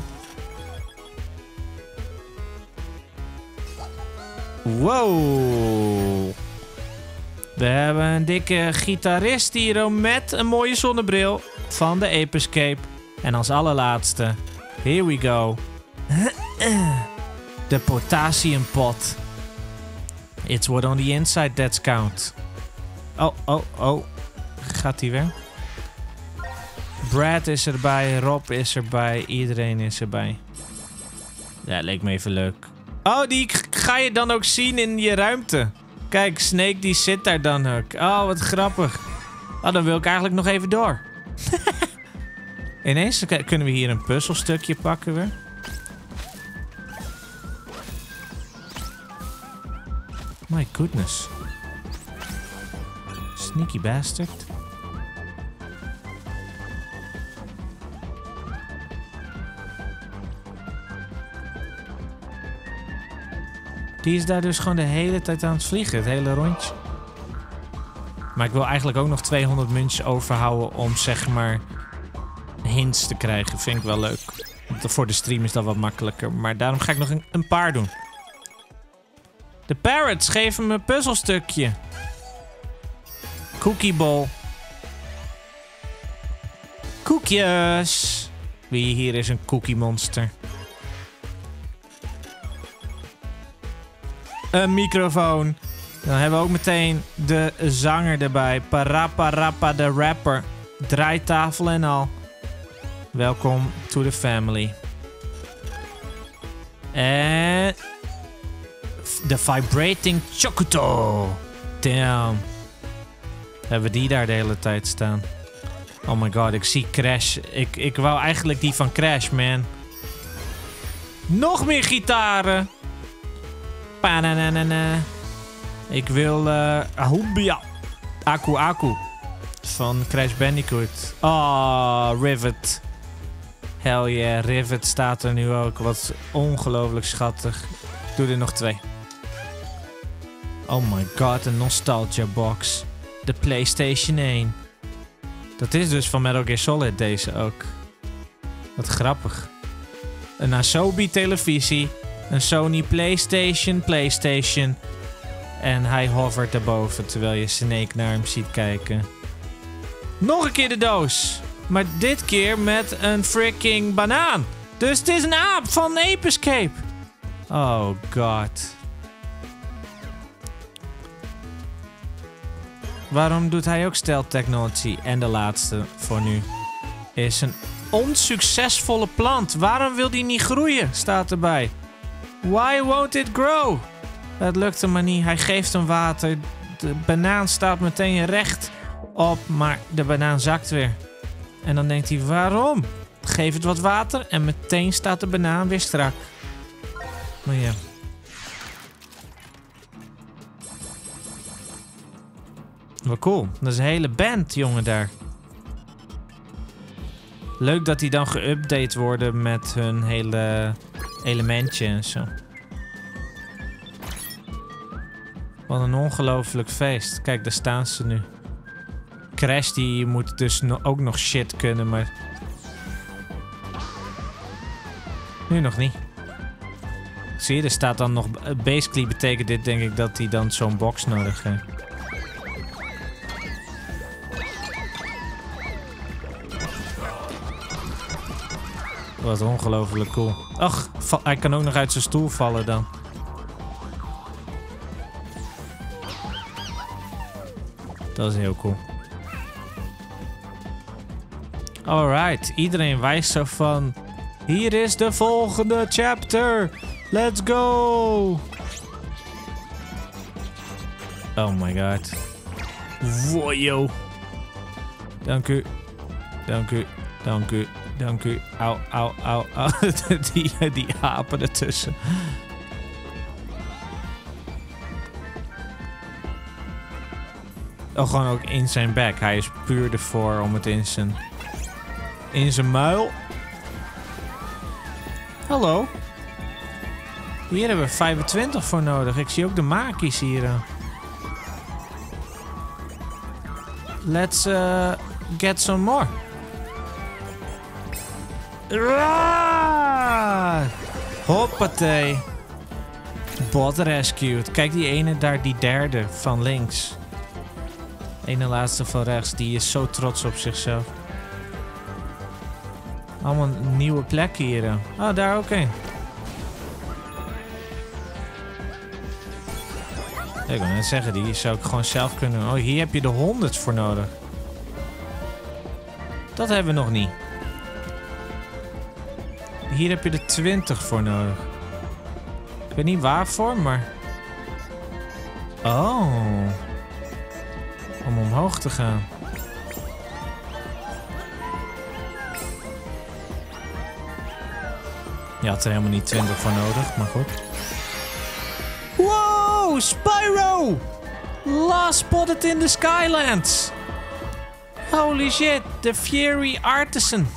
Wow. We hebben een dikke gitarist hier met een mooie zonnebril van de Ape Escape. En als allerlaatste, here we go. De potassiumpot. It's what on the inside that's count. Oh, oh, oh. Gaat hij weer? Brad is erbij, Rob is erbij, iedereen is erbij. Ja, leek me even leuk. Oh, die ga je dan ook zien in je ruimte. Kijk, Snake die zit daar dan ook. Oh, wat grappig. Oh, dan wil ik eigenlijk nog even door. Ineens kunnen we hier een puzzelstukje pakken weer. My goodness. Sneaky bastard. Die is daar dus gewoon de hele tijd aan het vliegen, het hele rondje. Maar ik wil eigenlijk ook nog 200 muntjes overhouden om zeg maar hints te krijgen. Vind ik wel leuk. Voor de stream is dat wat makkelijker. Maar daarom ga ik nog een, paar doen. De parrots geven me een puzzelstukje. Cookieball. Koekjes. Wie hier is een cookie monster. Een microfoon. Dan hebben we ook meteen de zanger erbij. Parappa de rapper. Draaitafel en al. Welkom to the family. En de Vibrating Chocoto. Damn. Hebben we die daar de hele tijd staan? Oh my god, ik zie Crash. Ik, ik wou eigenlijk die van Crash, man. Nog meer gitaren. Pananana. Ik wil uh, Ahubia. Aku Aku. Van Crash Bandicoot. Oh, Rivet. Hell yeah, Rivet staat er nu ook. Wat ongelooflijk schattig. Doe er nog twee. Oh my god, een nostalgia box. De PlayStation 1. Dat is dus van Metal Gear Solid deze ook. Wat grappig. Een Asobi televisie. Een Sony PlayStation PlayStation. En hij hovert erboven terwijl je Snake naar hem ziet kijken. Nog een keer de doos. Maar dit keer met een freaking banaan. Dus het is een aap van Ape Escape. Oh god. Waarom doet hij ook Stealth Technology? En de laatste voor nu is een onsuccesvolle plant. Waarom wil die niet groeien? Staat erbij. Why won't it grow? Het lukt hem maar niet. Hij geeft hem water. De banaan staat meteen recht op, maar de banaan zakt weer. En dan denkt hij, waarom? Geef het wat water en meteen staat de banaan weer strak. Maar ja. Wat cool. Dat is een hele band, jongen, daar. Leuk dat die dan geüpdate worden met hun hele elementje en zo. Wat een ongelooflijk feest. Kijk, daar staan ze nu. Crash die moet dus ook nog shit kunnen, maar... Nu nog niet. Zie je, er staat dan nog... Basically betekent dit denk ik dat hij dan zo'n box nodig heeft. Wat ongelooflijk cool. Ach, hij kan ook nog uit zijn stoel vallen dan. Dat is heel cool. Alright, iedereen wijst zo van... Hier is de volgende chapter. Let's go. Oh my god. Wojo. Dank u. Dank u. Dank u. Dank u. Au, au, au, au. die, die apen ertussen. Oh, gewoon ook in zijn bek. Hij is puur ervoor om het in zijn... In zijn muil. Hallo. Hier hebben we 25 voor nodig. Ik zie ook de makies hier. Let's uh, get some more. Ah! Hoppatee. Bot rescued. Kijk die ene daar, die derde van links. Ene laatste van rechts. Die is zo trots op zichzelf. Allemaal nieuwe plekken hier. Oh, daar ook een. Ik wil net zeggen, die zou ik gewoon zelf kunnen. Oh, hier heb je de 100 voor nodig. Dat hebben we nog niet. Hier heb je de 20 voor nodig. Ik weet niet waarvoor, maar... Oh. Om omhoog te gaan. Je had er helemaal niet 20 voor nodig, maar goed. Wow, Spyro! Last spotted in the Skylands. Holy shit, the Fury Artisan.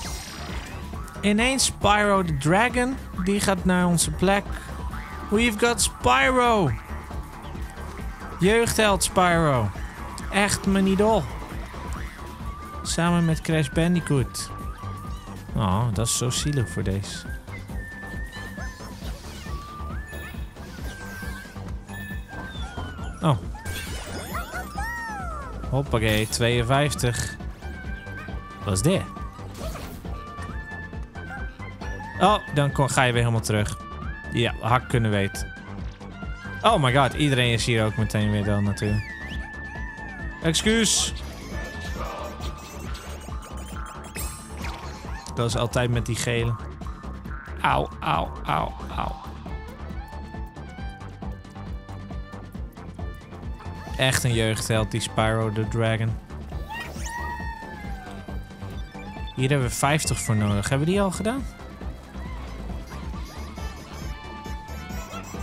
Ineens Spyro the Dragon, die gaat naar onze plek. We've got Spyro. Jeugdheld Spyro. Echt mijn idool. Samen met Crash Bandicoot. Oh, dat is zo zielig voor deze. Oh. Hoppakee, 52. Wat is dit? Oh, dan ga je weer helemaal terug. Ja, hak kunnen weten. Oh my god, iedereen is hier ook meteen weer dan natuurlijk. Excuus. Dat is altijd met die gele. Auw, auw, auw, auw. Echt een jeugdheld, die Spyro the Dragon. Hier hebben we 50 voor nodig. Hebben we die al gedaan?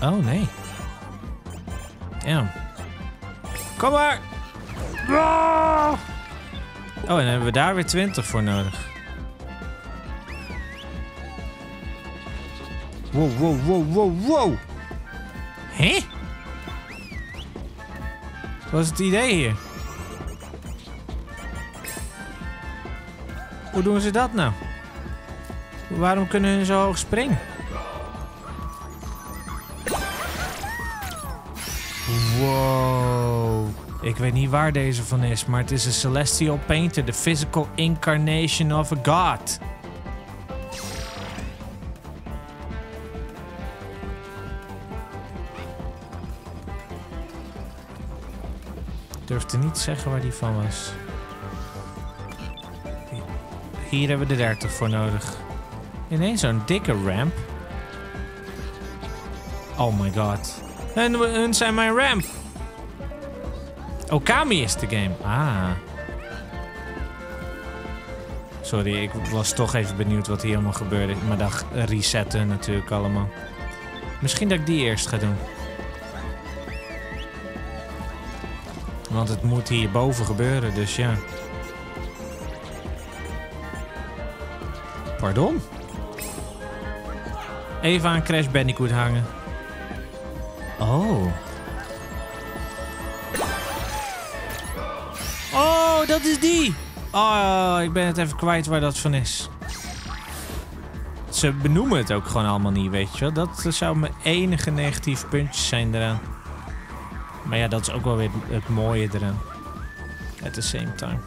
Oh, nee. Damn. Kom maar! Oh, en dan hebben we daar weer 20 voor nodig. Wow, wow, wow, wow, wow. Hé? Wat is het idee hier? Hoe doen ze dat nou? Waarom kunnen hun zo hoog springen? Wow. Ik weet niet waar deze van is, maar het is een Celestial Painter, the physical incarnation of a god. Ik durfde niet zeggen waar die van was. Hier hebben we de 30 voor nodig. Ineens zo'n dikke ramp. Oh my god. En hun zijn mijn ramp. Okami is de game. Ah. Sorry, ik was toch even benieuwd wat hier allemaal gebeurde. Maar dag resetten natuurlijk allemaal. Misschien dat ik die eerst ga doen. Want het moet hierboven gebeuren, dus ja. Pardon? Even aan Crash Bandicoot hangen. Oh. Oh, dat is die. Oh, ik ben het even kwijt waar dat van is. Ze benoemen het ook gewoon allemaal niet, weet je wel. Dat zou mijn enige negatief puntje zijn eraan. Maar ja, dat is ook wel weer het mooie eraan. At the same time.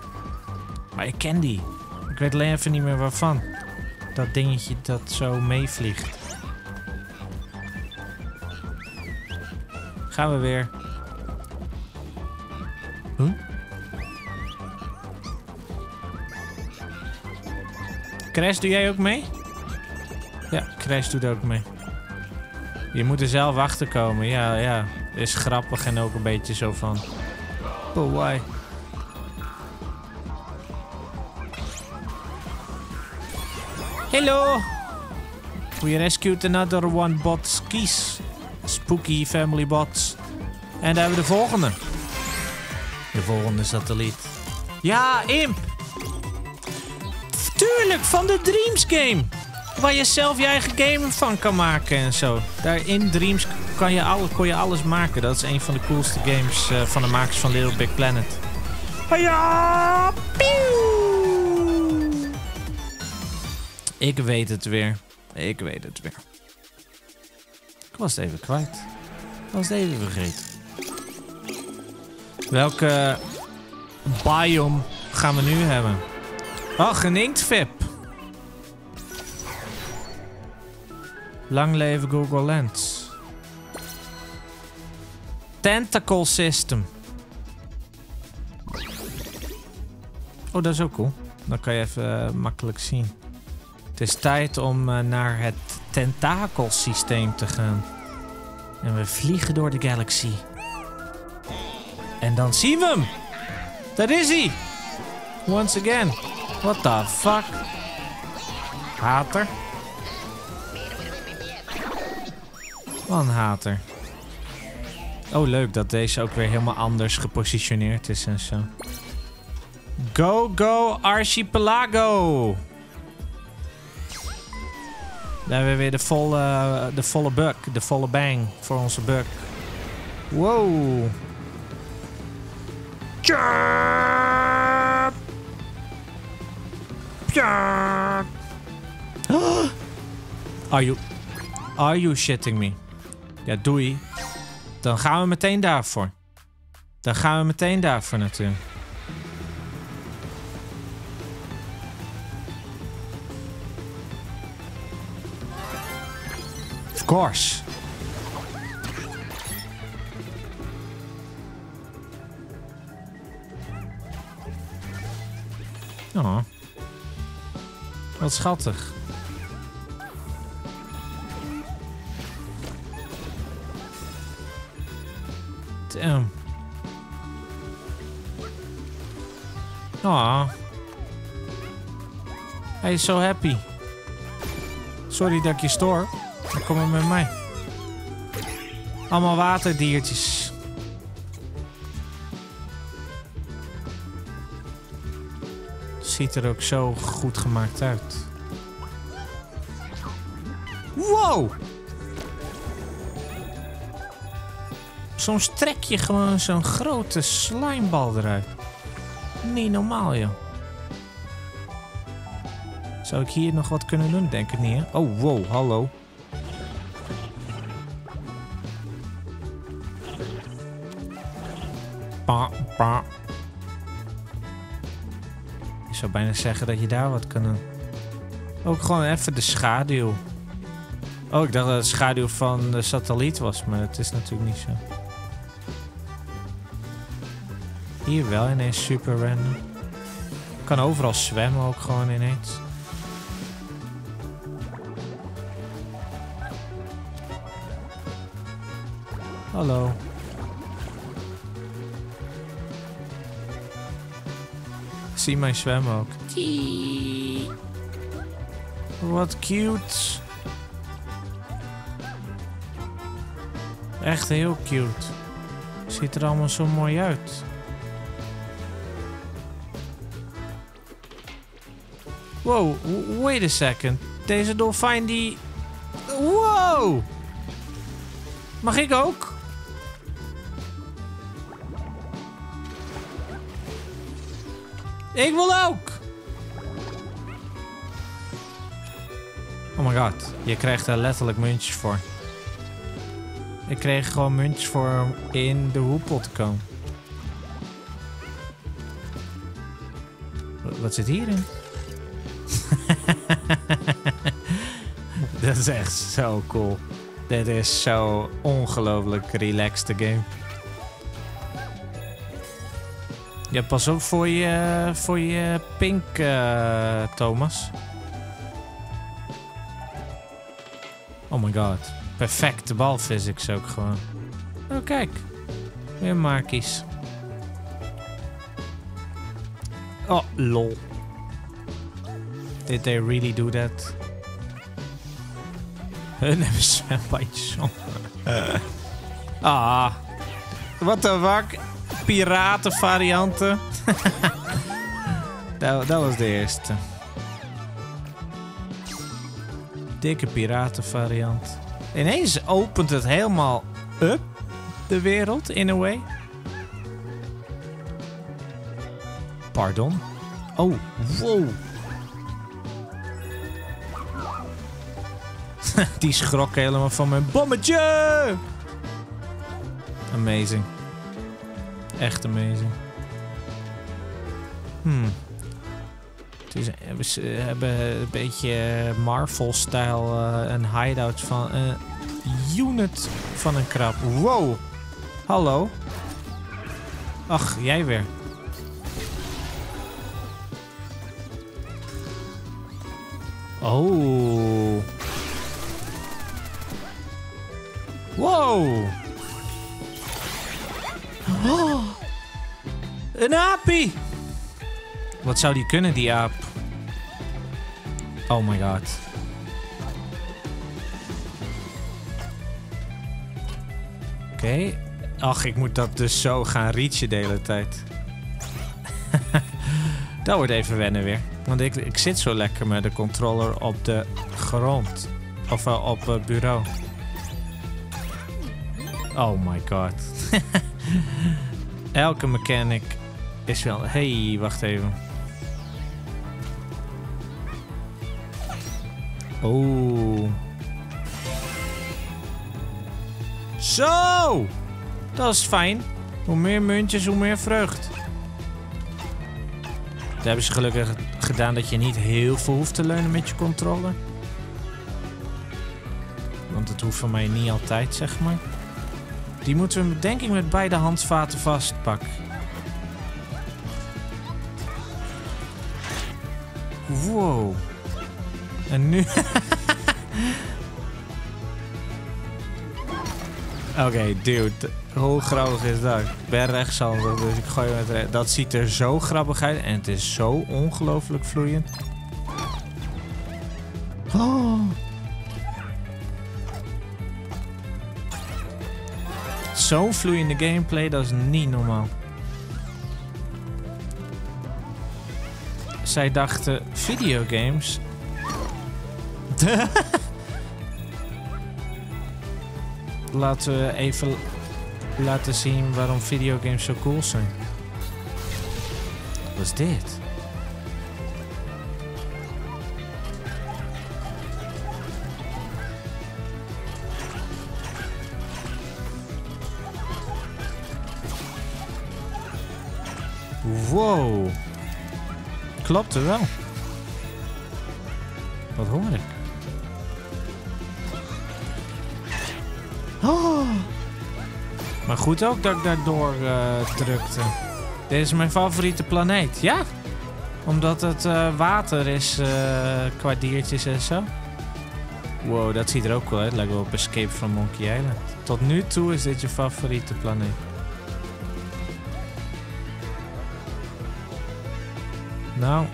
Maar ik ken die. Ik weet alleen even niet meer waarvan. Dat dingetje dat zo meevliegt. Gaan we weer. Huh? Crash, doe jij ook mee? Ja, Crash doet ook mee. Je moet er zelf achter komen. Ja, ja. Is grappig en ook een beetje zo van... Oh, why? Hello! We rescued another one bot skis. Spooky family bots. En daar hebben we de volgende. De volgende satelliet. Ja, Imp! Tuurlijk, van de Dreams game. Waar je zelf je eigen game van kan maken en zo. Daar in Dreams kan je alle, kon je alles maken. Dat is een van de coolste games uh, van de makers van Little Big Planet. Ja, Ik weet het weer. Ik weet het weer. Was het even kwijt. Was het even vergeten. Welke biome gaan we nu hebben? Oh, geninkt Vip. Lang leven Google Lens. Tentacle System. Oh, dat is ook cool. Dan kan je even uh, makkelijk zien. Het is tijd om uh, naar het tentakelsysteem te gaan. En we vliegen door de galaxy. En dan zien we hem. Daar is hij. Once again. What the fuck? Hater. Wat hater. Oh, leuk dat deze ook weer helemaal anders gepositioneerd is en zo. Go, go, Archipelago! Daar hebben we weer de volle, de volle buck, de volle bang voor onze buck. Wow. Chirp. Chirp. Are you... Are you shitting me? Ja, doei. Dan gaan we meteen daarvoor. Dan gaan we meteen daarvoor natuurlijk. Course. Oh. Wat schattig. Damn. Oh. Hij is zo happy. Sorry dat ik je stoor. Dan kom maar met mij. Allemaal waterdiertjes. Ziet er ook zo goed gemaakt uit. Wow! Soms trek je gewoon zo'n grote slijmbal eruit. Niet normaal, joh. Zou ik hier nog wat kunnen doen? Denk ik niet, hè? Oh, wow, hallo. Pa. Ik zou bijna zeggen dat je daar wat kan doen. Ook gewoon even de schaduw. Oh, ik dacht dat het schaduw van de satelliet was, maar dat is natuurlijk niet zo. Hier wel ineens super random. Kan overal zwemmen ook gewoon ineens. Hallo. Zie mij zwemmen ook. Wat cute. Echt heel cute. Ziet er allemaal zo mooi uit. Wow, wait a second. Deze dolfijn die... Wow! Mag ik ook? Ik wil ook! Oh my god, je krijgt er letterlijk muntjes voor. Ik kreeg gewoon muntjes voor om in de hoepel te komen. Wat zit hierin? Dat is echt zo cool. Dit is zo ongelooflijk relaxed game. Ja, pas op voor je, voor je pink, eh, Thomas. Oh my god. Perfecte balphysics ook gewoon. Oh, kijk. Weer Markies. Oh, lol. Did they really do that? Hun hebben zwembadjes Ah. What the fuck? Piratenvarianten. dat, dat was de eerste. Dikke piratenvariant. Ineens opent het helemaal up, de wereld, in a way. Pardon? Oh, wow. Die schrok helemaal van mijn bommetje. Amazing. Echt amazing. Hmm. Dus we hebben een beetje Marvel-stijl uh, een hideout van een unit van een krab. Wow. Hallo. Ach, jij weer. Oh. Wow. Oh. Een aapie. Wat zou die kunnen, die aap? Oh my god. Oké. Ach, ik moet dat dus zo gaan reachen de hele tijd. dat wordt even wennen weer. Want ik, ik zit zo lekker met de controller op de grond. Of uh, op het bureau. Oh my god. Elke mechanic is wel... Hey, wacht even. Oh. Zo! Dat is fijn. Hoe meer muntjes, hoe meer vrucht. Dat hebben ze gelukkig gedaan dat je niet heel veel hoeft te leunen met je controle. Want het hoeft voor mij niet altijd, zeg maar. Die moeten we denk ik met beide handvaten vastpakken. Wow. En nu... Oké, dude. Hoe grappig is dat? Ik ben rechtshandig, dus ik gooi met rechts. Dat ziet er zo grappig uit en het is zo ongelooflijk vloeiend. Oh. Zo'n vloeiende gameplay, dat is niet normaal. Zij dachten videogames. Laten we even laten zien waarom videogames zo cool zijn. Wat is dit? Wow. Klopt wel. Wat hoor ik? Oh. Maar goed ook dat ik daardoor uh, drukte. Dit is mijn favoriete planeet. Ja? Omdat het uh, water is uh, qua diertjes en zo. Wow, dat ziet er ook wel uit. Lijkt wel op Escape from Monkey Island. Tot nu toe is dit je favoriete planeet. Nou.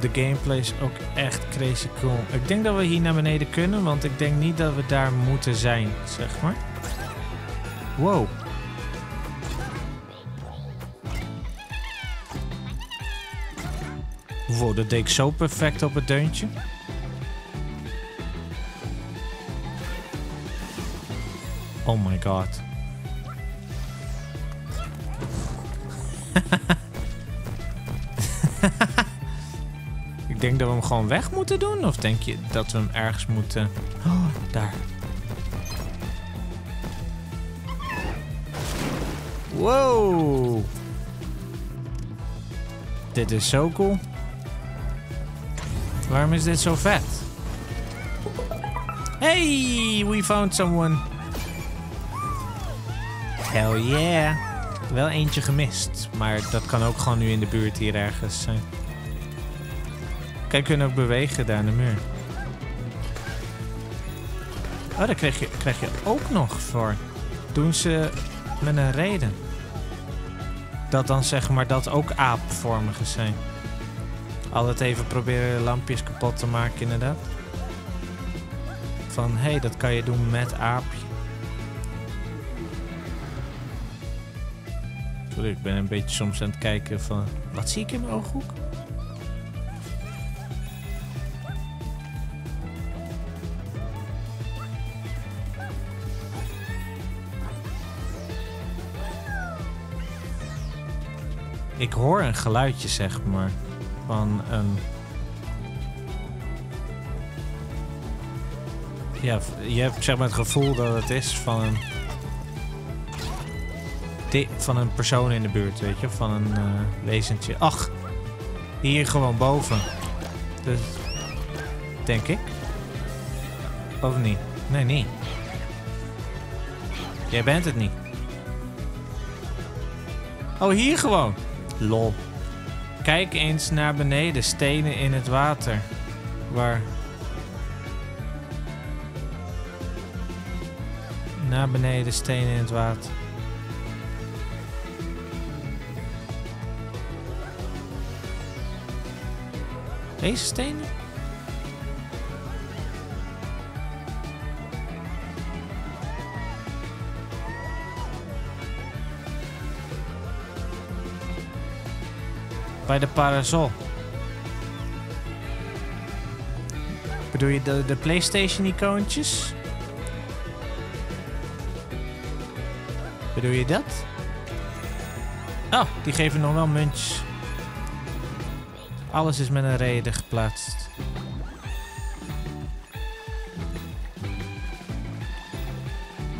De gameplay is ook echt crazy cool. Ik denk dat we hier naar beneden kunnen, want ik denk niet dat we daar moeten zijn, zeg maar. Wow. Wow, dat deed ik zo perfect op het deuntje. Oh my god. Denk dat we hem gewoon weg moeten doen. Of denk je dat we hem ergens moeten... Oh, daar. Wow. Dit is zo cool. Waarom is dit zo vet? Hey, we found someone. Hell yeah. Wel eentje gemist, maar dat kan ook gewoon nu in de buurt hier ergens zijn. Kijk, kunnen ook bewegen daar in de muur. Oh, daar krijg je, krijg je ook nog voor. Doen ze met een reden. Dat dan zeg maar dat ook aapvormige zijn. Altijd even proberen lampjes kapot te maken inderdaad. Van, hé, hey, dat kan je doen met aapje. Ik ben een beetje soms aan het kijken van... Wat zie ik in mijn ooghoek? Ik hoor een geluidje, zeg maar. Van een... Ja, je hebt zeg maar het gevoel dat het is van een... Van een persoon in de buurt, weet je? Van een eh, wezentje. Ach, hier gewoon boven. Dus, denk ik. Of niet? Nee, niet. Jij bent het niet. Oh, hier gewoon. Lol. Kijk eens naar beneden. Stenen in het water. Waar? Naar beneden, stenen in het water. Deze stenen? Bij de parasol. Bedoel je de, de PlayStation-icoontjes? Bedoel je dat? Oh, die geven nog wel muntjes. Alles is met een reden geplaatst.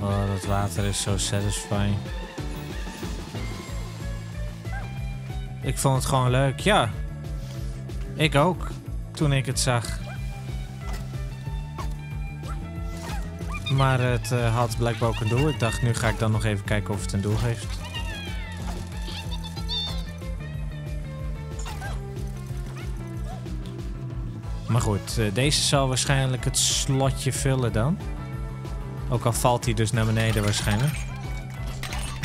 Oh, dat water is zo satisfying. Ik vond het gewoon leuk, ja. Ik ook, toen ik het zag. Maar het eh, had blijkbaar ook een doel. Ik dacht, nu ga ik dan nog even kijken of het een doel heeft. Maar goed, eh, deze zal waarschijnlijk het slotje vullen dan. Ook al valt hij dus naar beneden waarschijnlijk.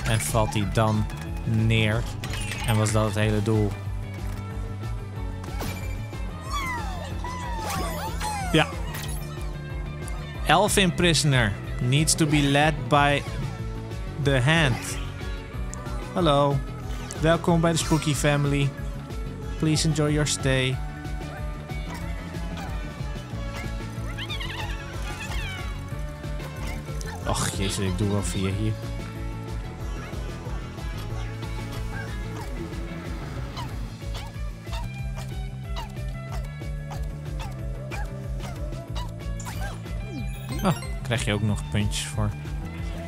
En valt hij dan neer. En was dat het hele doel? Ja. Elfin prisoner needs to be led by the hand. Hallo. Welkom bij de Spooky Family. Please enjoy your stay. Och, jezus, ik doe wel via hier. Krijg je ook nog puntjes voor.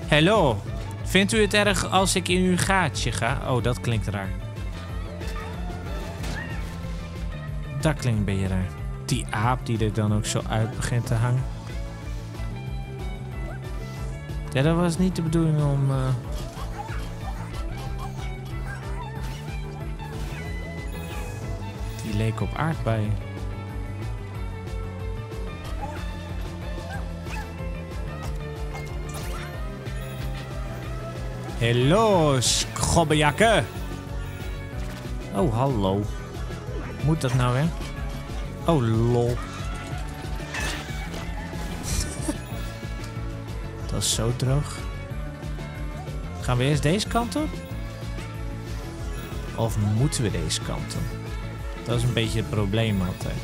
Hallo, vindt u het erg als ik in uw gaatje ga? Oh, dat klinkt raar. Dat klinkt een beetje raar. Die aap die er dan ook zo uit begint te hangen. Ja, dat was niet de bedoeling om... eh, Die leek op aardbeien. Hallo, schobbejakken. Oh, hallo. Moet dat nou weer? Oh, lol. dat is zo droog. Gaan we eerst deze kant op? Of moeten we deze kant op? Dat is een beetje het probleem altijd.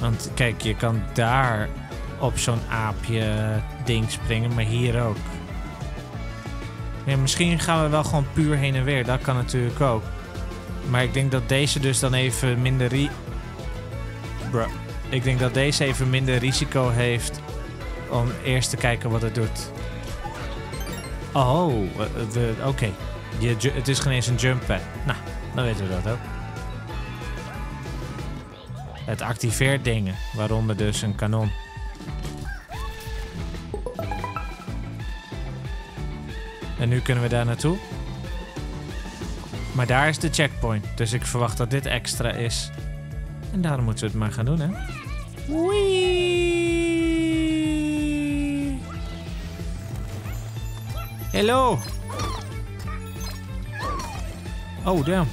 Want kijk, je kan daar op zo'n aapje ding springen, maar hier ook. Ja, misschien gaan we wel gewoon puur heen en weer. Dat kan natuurlijk ook. Maar ik denk dat deze dus dan even minder. Ik denk dat deze even minder risico heeft om eerst te kijken wat het doet. Oh, eh, we- oké. Het is geen eens een jump pad. Nou, dan weten we dat ook. Het activeert dingen, waaronder dus een kanon. En nu kunnen we daar naartoe. Maar daar is de checkpoint, dus ik verwacht dat dit extra is. En daarom moeten we het maar gaan doen, hè? Wee. Hello. Oh, damn.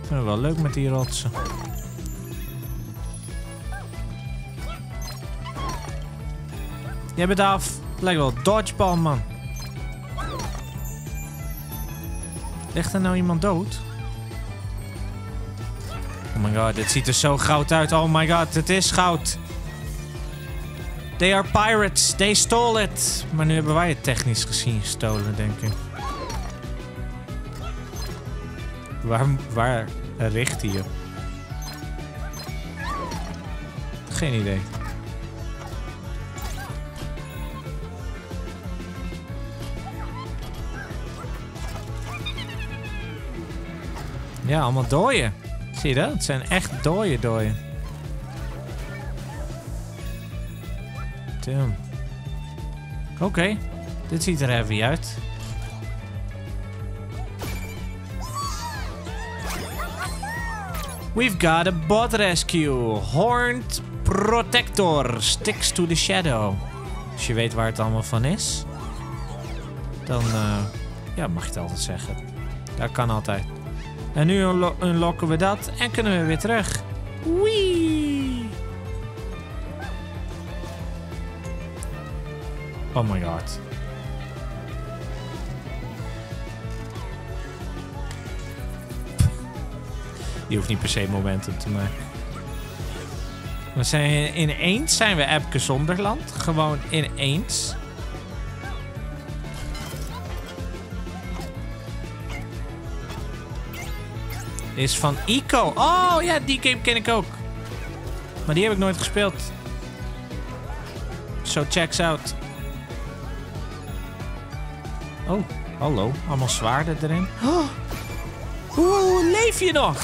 Het wel leuk met die rotsen. Jij bent af. Lijkt wel dodgeball, man. Ligt er nou iemand dood? Oh my god, dit ziet er zo goud uit. Oh my god, het is goud. They are pirates. They stole it. Maar nu hebben wij het technisch gezien gestolen, denk ik. Waar, waar richt hij op? Geen idee. Ja, allemaal dooien. Zie je dat? Het zijn echt dooie dooien. Tim. Oké, dit ziet er heavy uit. We've got a bot rescue. Horned Protector sticks to the shadow. Als je weet waar het allemaal van is, dan uh, ja, mag je het altijd zeggen. Dat kan altijd. En nu unlo unlocken we dat en kunnen we weer terug. Wee! Oh my god. Die hoeft niet per se momentum te maken. We zijn ineens zijn we Epke Zonderland. Gewoon ineens. Is van Ico. Oh ja, die game ken ik ook. Maar die heb ik nooit gespeeld. So checks out. Oh, hallo. Allemaal zwaarden erin. Oh. Hoe leef je nog?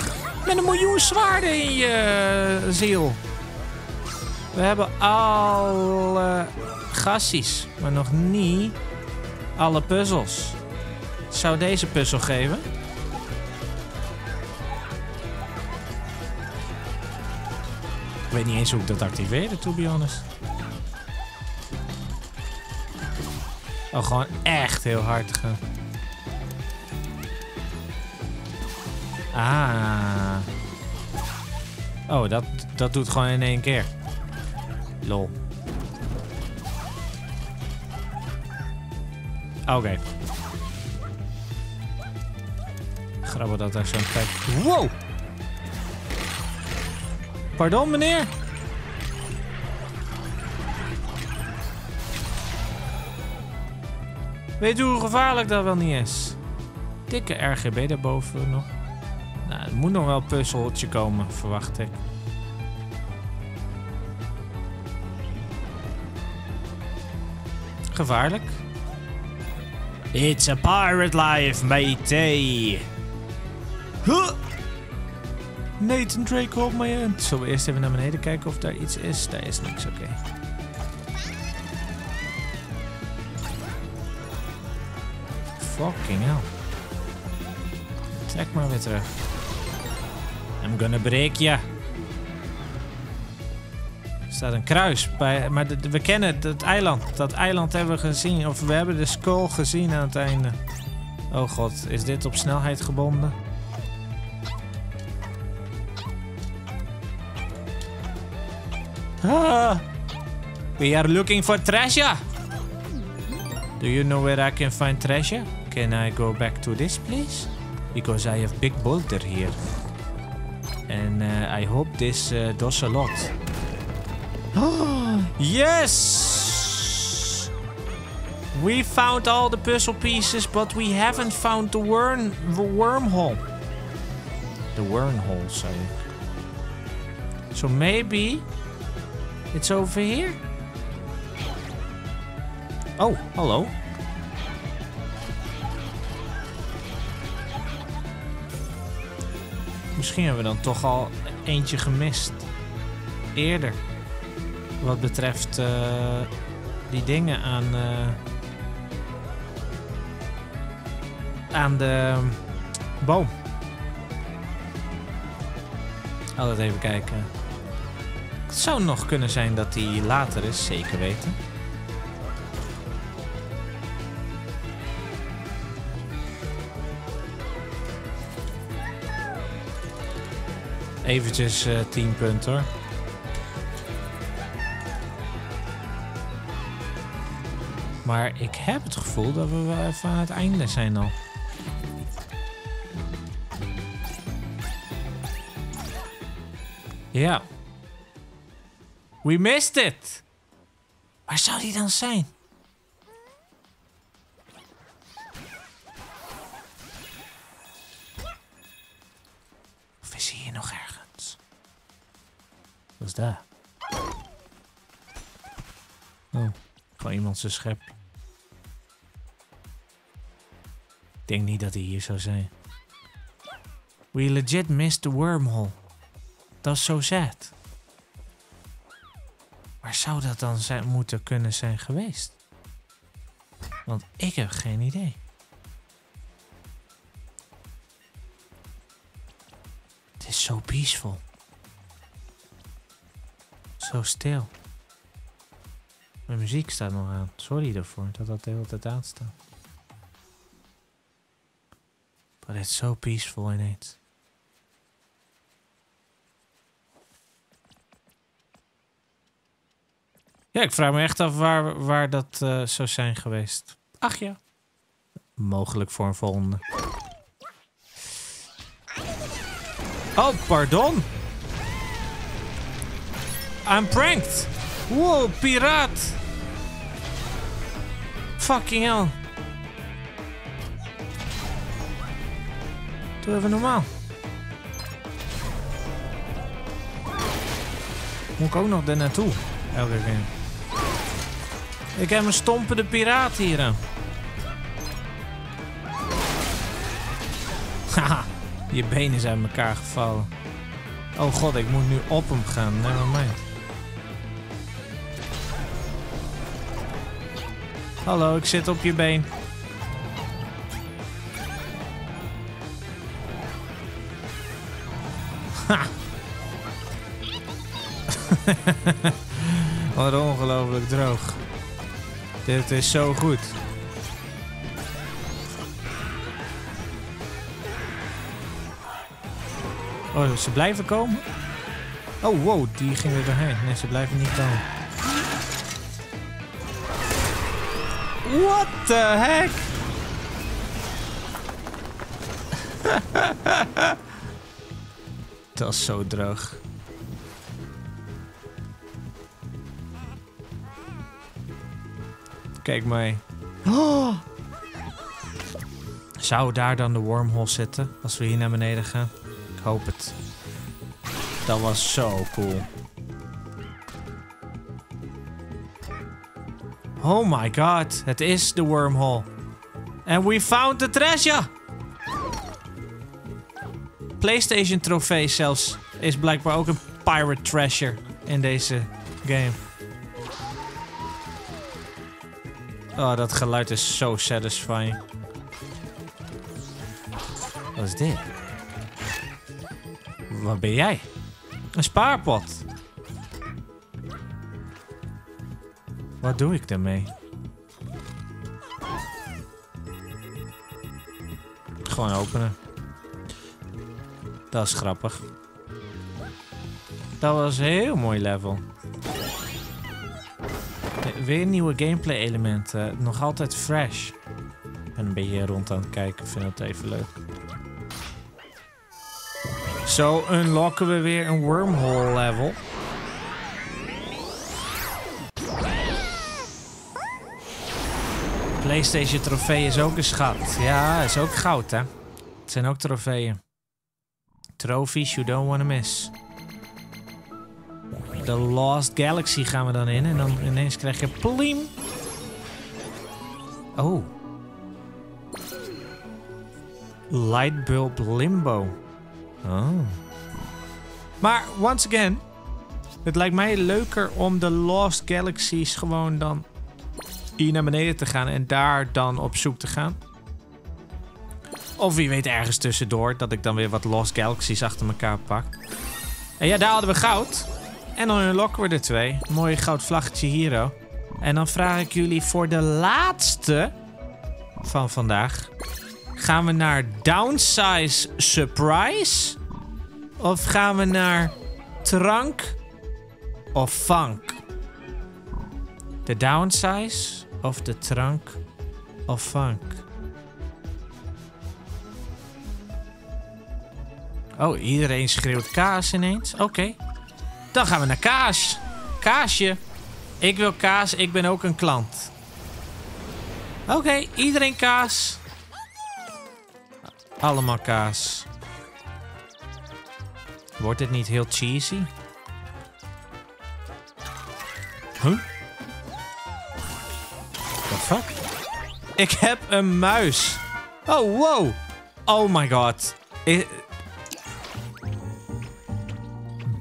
Met een miljoen zwaarden in je ziel. We hebben alle gassies, maar nog niet alle puzzels. Zou deze puzzel geven? Ik weet niet eens hoe ik dat activeerde, to be honest. Oh, gewoon echt heel hard gaan. Ah. Oh, dat, dat doet gewoon in één keer. Lol. Oké. Grappig dat daar zo'n tijd... Wow! Pardon, meneer? Weet u hoe gevaarlijk dat wel niet is? Dikke RGB daarboven nog. Nou, er moet nog wel een puzzeltje komen, verwacht ik. Gevaarlijk. It's a pirate life, matey. Huh. Nathan Drake hold my hand. Zullen we eerst even naar beneden kijken of daar iets is? Daar is niks, oké. Fucking hell. Trek maar weer terug. I'm gonna break ya. Er staat een kruis. Bij, maar we kennen het eiland. Dat eiland hebben we gezien. Of we hebben de skull gezien aan het einde. Oh god, is dit op snelheid gebonden? Ah, we are looking for treasure. Do you know where I can find treasure? Can I go back to this place? Because I have big boulder here. And uh, I hope this uh, does a lot. yes! We found all the puzzle pieces, but we haven't found the worm the wormhole. The wormhole, sorry. So maybe it's over here? Oh, hallo. Misschien hebben we dan toch al eentje gemist. Eerder. Wat betreft uh, die dingen aan... Uh, aan de boom. Altijd even kijken. Het zou nog kunnen zijn dat die later is, zeker weten. Eventjes uh, 10 punten hoor. Maar ik heb het gevoel dat we wel even aan het einde zijn al. Ja. We missed it! Waar zou die dan zijn? Of is hij hier nog ergens? Wat is dat? Oh, gewoon iemand zijn schep. Ik denk niet dat hij hier zou zijn. We legit missed the wormhole. Dat is zo sad. Waar zou dat dan zijn, moeten kunnen zijn geweest? Want ik heb geen idee. Het is zo peaceful. Zo stil. Mijn muziek staat nog aan. Sorry daarvoor dat dat de hele tijd aanstaat. But it's so peaceful ineens. Ja, ik vraag me echt af waar, waar dat uh, zou zijn geweest. Ach ja. Mogelijk voor een volgende. Oh, pardon. I'm pranked. Wow, piraat. Fucking hell. Doe even normaal. Moet ik ook nog er naartoe? Elke keer. Ik heb een stompende piraat hier. Haha, je benen zijn elkaar gevallen. Oh god, ik moet nu op hem gaan. Never mind. Hallo, ik zit op je been. Ha! Wat ongelooflijk droog. Dit is zo goed. Oh, ze blijven komen? Oh, wow, die gingen er doorheen. Nee, ze blijven niet komen. What the heck? Dat is zo droog. Kijk mij. Oh. Zou daar dan de wormhole zitten als we hier naar beneden gaan? Ik hoop het. Dat was zo cool. Oh my god, het is de wormhole. And we found the treasure! PlayStation trofee zelfs is blijkbaar ook een pirate treasure in deze game. Oh, dat geluid is zo satisfying. Wat is dit? Wat ben jij? Een spaarpot. Wat doe ik daarmee? Gewoon openen. Dat is grappig. Dat was een heel mooi level. Weer nieuwe gameplay elementen. Nog altijd fresh. Ben een beetje rond aan het kijken. Ik vind het even leuk. Zo unlocken we weer een wormhole level. PlayStation trofee is ook een schat. Ja, is ook goud hè. Het zijn ook trofeeën. Trophies you don't want to miss. De Lost Galaxy gaan we dan in. En dan ineens krijg je plim. Oh. Lightbulb Limbo. Oh. Maar, once again. Het lijkt mij leuker om de Lost Galaxies gewoon dan hier naar beneden te gaan. En daar dan op zoek te gaan. Of wie weet ergens tussendoor. Dat ik dan weer wat Lost Galaxies achter elkaar pak. En ja, daar hadden we goud. En dan unlocken we er twee. Mooi goud vlaggetje hier, oh. En dan vraag ik jullie voor de laatste van vandaag. Gaan we naar Downsize Surprise? Of gaan we naar Trank of Funk? De Downsize of de Trank of Funk? Oh, iedereen schreeuwt kaas ineens. Oké. Dan gaan we naar kaas. Kaasje. Ik wil kaas, ik ben ook een klant. Oké, iedereen kaas. Allemaal kaas. Wordt het niet heel cheesy? Huh? The fuck? Ik heb een muis. Oh, wow. Oh my god.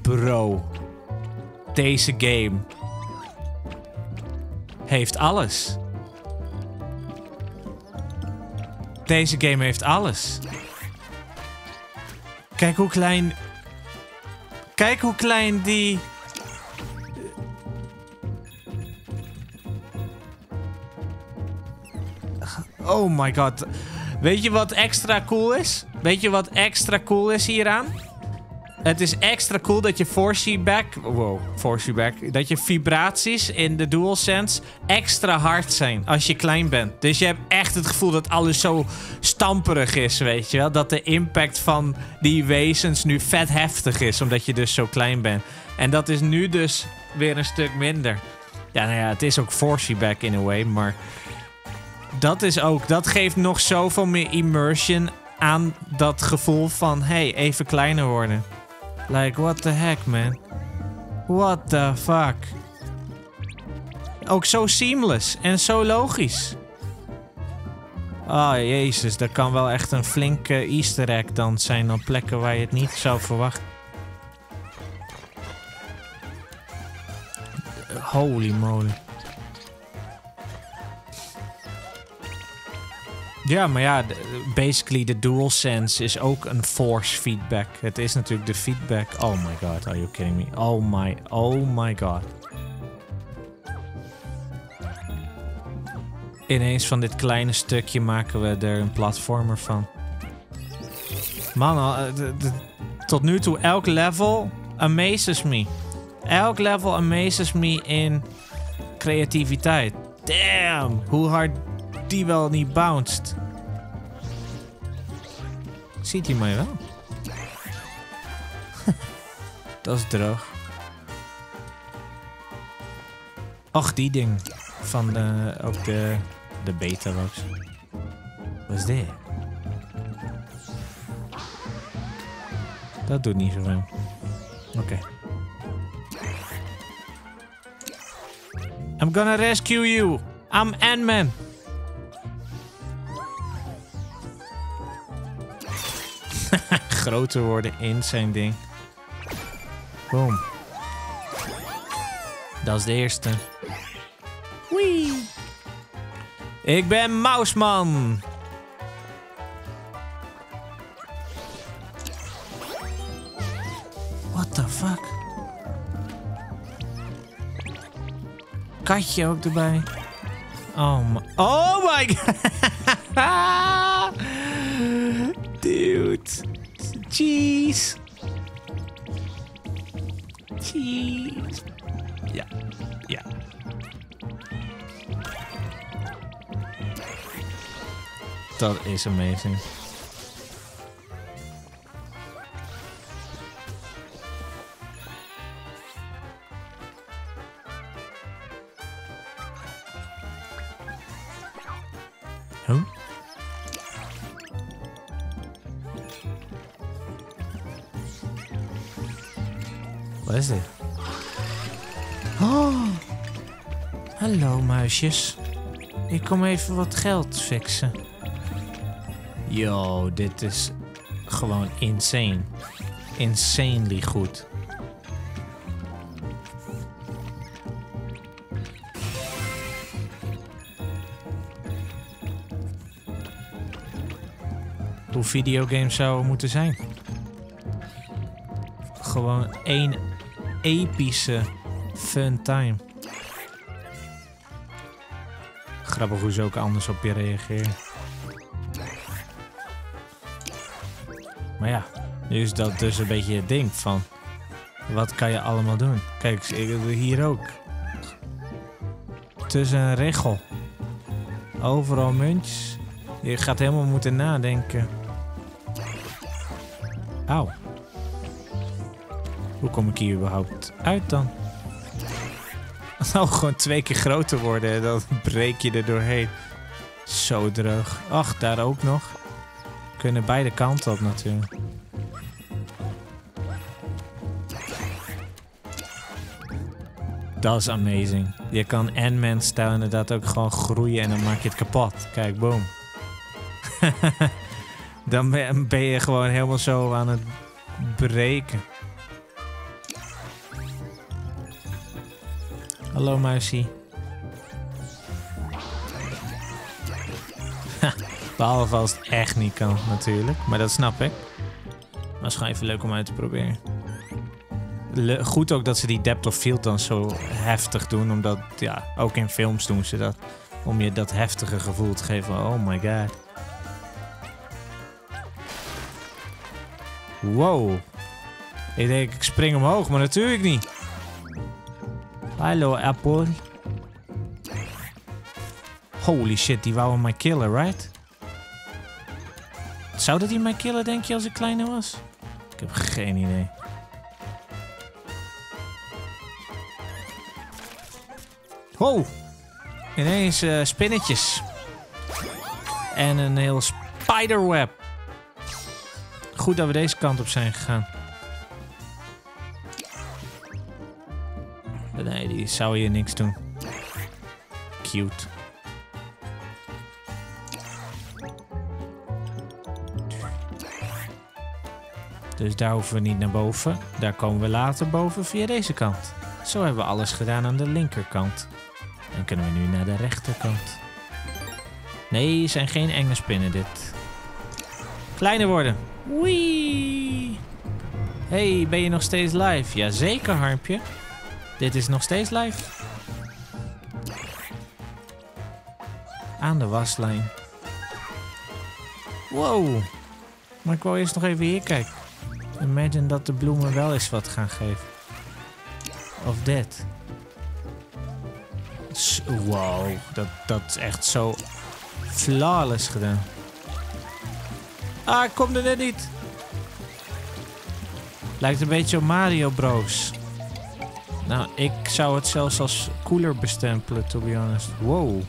Bro. Deze game heeft alles. Deze game heeft alles. Kijk hoe klein. Kijk hoe klein die. Oh my god. Weet je wat extra cool is? Weet je wat extra cool is hieraan? Het is extra cool dat je force feedback... Wow, force. Dat je vibraties in de DualSense extra hard zijn als je klein bent. Dus je hebt echt het gevoel dat alles zo stamperig is, weet je wel? Dat de impact van die wezens nu vet heftig is, omdat je dus zo klein bent. En dat is nu dus weer een stuk minder. Ja, nou ja, het is ook force feedback in a way, maar... Dat is ook... Dat geeft nog zoveel meer immersion aan dat gevoel van... Hey, even kleiner worden. Like, what the heck, man? What the fuck? Ook zo seamless en zo logisch. Oh, jezus, dat kan wel echt een flinke easter egg dan zijn op plekken waar je het niet zou verwachten. Holy moly. Ja, maar ja, basically de DualSense is ook een force feedback. Het is natuurlijk de feedback. Oh my god, are you kidding me? Oh my, oh my god. Ineens van dit kleine stukje maken we er een platformer van. Man, eh, tot nu toe elk level amazes me. Elk level amazes me in creativiteit. Damn, hoe hard die wel niet bounced. Ziet hij mij wel? Dat is droog. Och, die ding. Van de, ook de, de beta was. Wat is dit? Dat doet niet zoveel. Oké. I'm gonna rescue you. I'm Ant-Man. Groter worden in zijn ding. Boom. Dat is de eerste. Wee. Ik ben Mausman. What the fuck? Katje ook erbij. Oh my, oh my god. Dude. Cheese. Cheese. Ja, ja. Dat is amazing. Is dit? Oh. Hallo muisjes. Ik kom even wat geld fixen. Yo, dit is gewoon insane. Insanely goed. Hoe videogames zouden moeten zijn. Gewoon één epische fun time. Grappig hoe ze ook anders op je reageren. Maar ja, nu is dat dus een beetje het ding van... Wat kan je allemaal doen? Kijk, hier ook. Tussen een regel. Overal muntjes. Je gaat helemaal moeten nadenken. Auw. Hoe kom ik hier überhaupt uit dan? Nou, gewoon twee keer groter worden en dan breek je er doorheen. Zo droog. Ach, daar ook nog. Kunnen beide kanten op natuurlijk. Dat is amazing. Je kan Ant-Man stijl inderdaad ook gewoon groeien en dan maak je het kapot. Kijk, boom. dan ben je gewoon helemaal zo aan het breken. Hallo muisie. Behalve als het echt niet kan natuurlijk. Maar dat snap ik. Maar is gewoon even leuk om uit te proberen. goed ook dat ze die depth of field dan zo heftig doen. Omdat, ja, ook in films doen ze dat. Om je dat heftige gevoel te geven. Oh my god. Wow. Ik denk, ik spring omhoog, maar natuurlijk niet. Hallo, Apple. Holy shit, die wou mij killen, right? Zou dat hij mij killen, denk je, als ik kleiner was? Ik heb geen idee. Wow. Ineens uh, spinnetjes. En een heel spiderweb. Goed dat we deze kant op zijn gegaan. Zou hier niks doen. Cute. Dus daar hoeven we niet naar boven. Daar komen we later boven via deze kant. Zo hebben we alles gedaan aan de linkerkant. En kunnen we nu naar de rechterkant. Nee, zijn geen enge spinnen dit. Kleiner worden. Wee. Hey, ben je nog steeds live? Jazeker, harpje. Dit is nog steeds live. Aan de waslijn. Wow. Maar ik wil eerst nog even hier kijken. Imagine dat de bloemen wel eens wat gaan geven. Of dit. Wow, dat, dat is echt zo flawless gedaan. Ah, ik kom er net niet. Lijkt een beetje op Mario Bros. Nou, ik zou het zelfs als cooler bestempelen, to be honest. Wow.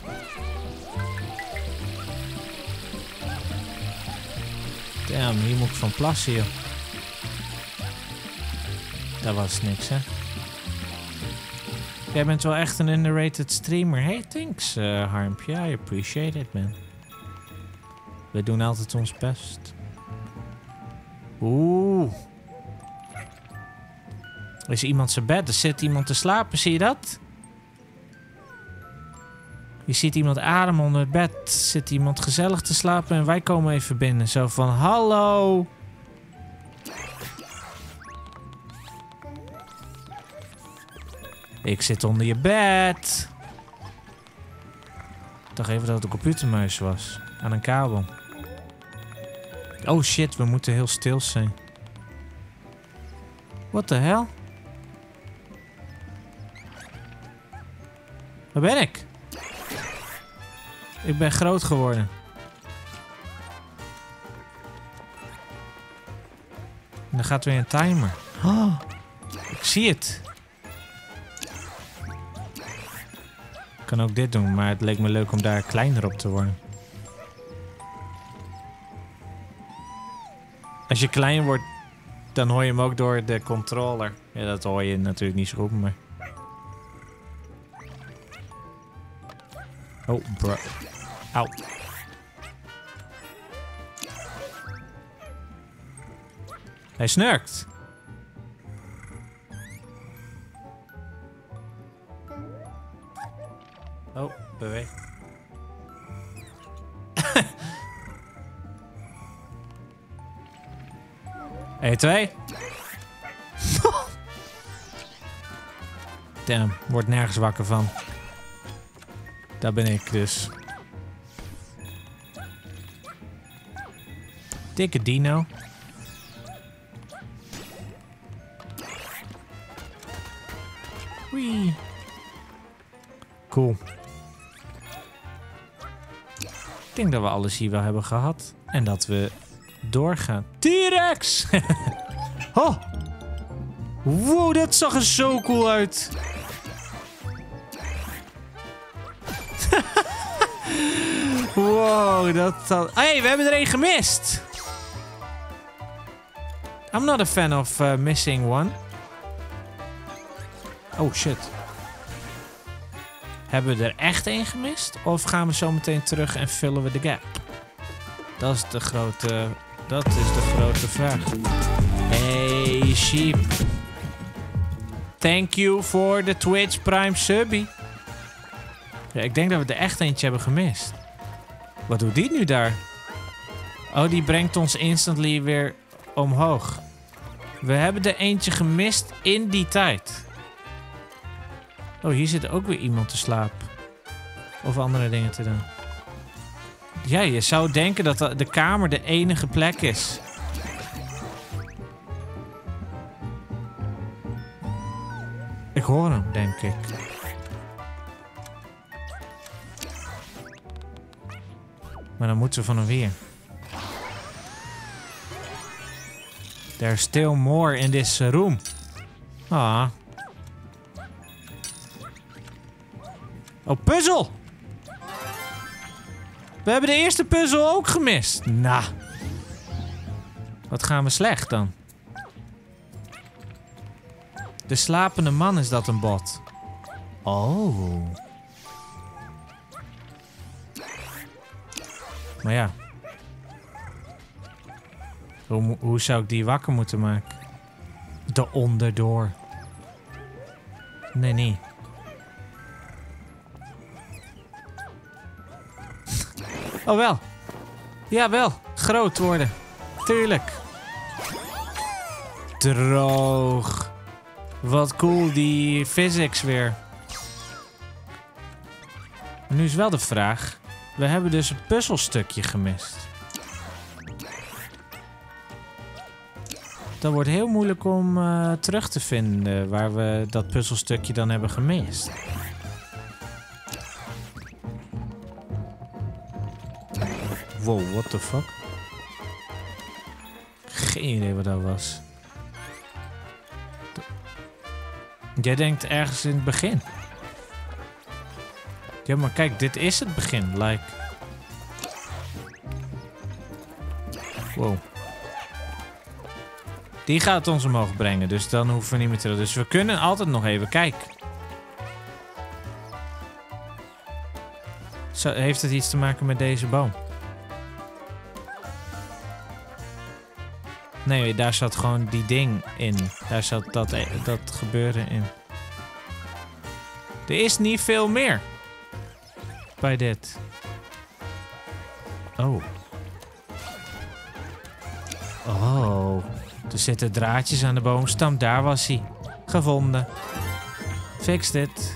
Damn, hier moet ik van plassen, joh. Dat was niks, hè? Jij bent wel echt een underrated streamer. Hey, thanks, uh, Harmpje. I appreciate it, man. We doen altijd ons best. Oeh. Is iemand zijn bed. Er zit iemand te slapen. Zie je dat? Je ziet iemand ademen onder het bed. Zit iemand gezellig te slapen en wij komen even binnen. Zo van, hallo. Ik zit onder je bed. Ik dacht even dat het een computermuis was. Aan een kabel. Oh shit, we moeten heel stil zijn. What the hell? Waar ben ik? Ik ben groot geworden. En dan gaat weer een timer. Oh, ik zie het. Ik kan ook dit doen, maar het leek me leuk om daar kleiner op te worden. Als je klein wordt, dan hoor je hem ook door de controller. Ja, dat hoor je natuurlijk niet zo goed, maar... Oh, bro. Auw. Hij snurkt. Oh, beweeg. Eén, twee. Damn, wordt nergens wakker van. Daar ben ik dus. Dikke dino. Wee. Cool. Ik denk dat we alles hier wel hebben gehad. En dat we doorgaan. T-Rex! oh! Wow, dat zag er zo cool uit. wow, dat... Hé, hey, we hebben er één gemist. I'm not a fan of uh, missing one. Oh, shit. Hebben we er echt één gemist? Of gaan we zo meteen terug en vullen we de gap? Dat is de grote... Dat is de grote vraag. Hey, sheep. Thank you for the Twitch Prime subby. Ja, ik denk dat we er echt eentje hebben gemist. Wat doet die nu daar? Oh, die brengt ons instantly weer omhoog. We hebben er eentje gemist in die tijd. Oh, hier zit ook weer iemand te slapen. Of andere dingen te doen. Ja, je zou denken dat de kamer de enige plek is. Ik hoor hem, denk ik. Maar dan moeten we van hem weer. There's still more in this room. Ah. Oh, puzzel! We hebben de eerste puzzel ook gemist. Nou. Wat gaan we slecht dan? De slapende man is dat een bot. Oh. Maar ja. Hoe, zou ik die wakker moeten maken? De onderdoor. Nee, nee. Oh, wel. Ja, wel. Groot worden. Tuurlijk. Droog. Wat cool, die physics weer. Nu is wel de vraag. We hebben dus een puzzelstukje gemist. Dat wordt heel moeilijk om uh, terug te vinden waar we dat puzzelstukje dan hebben gemist. Wow, what the fuck? Geen idee wat dat was. Jij denkt ergens in het begin. Ja, maar kijk, dit is het begin. Like. Wow. Die gaat ons omhoog brengen, dus dan hoeven we niet meer terug. Dus we kunnen altijd nog even kijken. Zo, heeft het iets te maken met deze boom? Nee, daar zat gewoon die ding in. Daar zat dat, dat gebeuren in. Er is niet veel meer. Bij dit. Oh. Oh. Er zitten draadjes aan de boomstam. Daar was hij. Gevonden. Fix dit.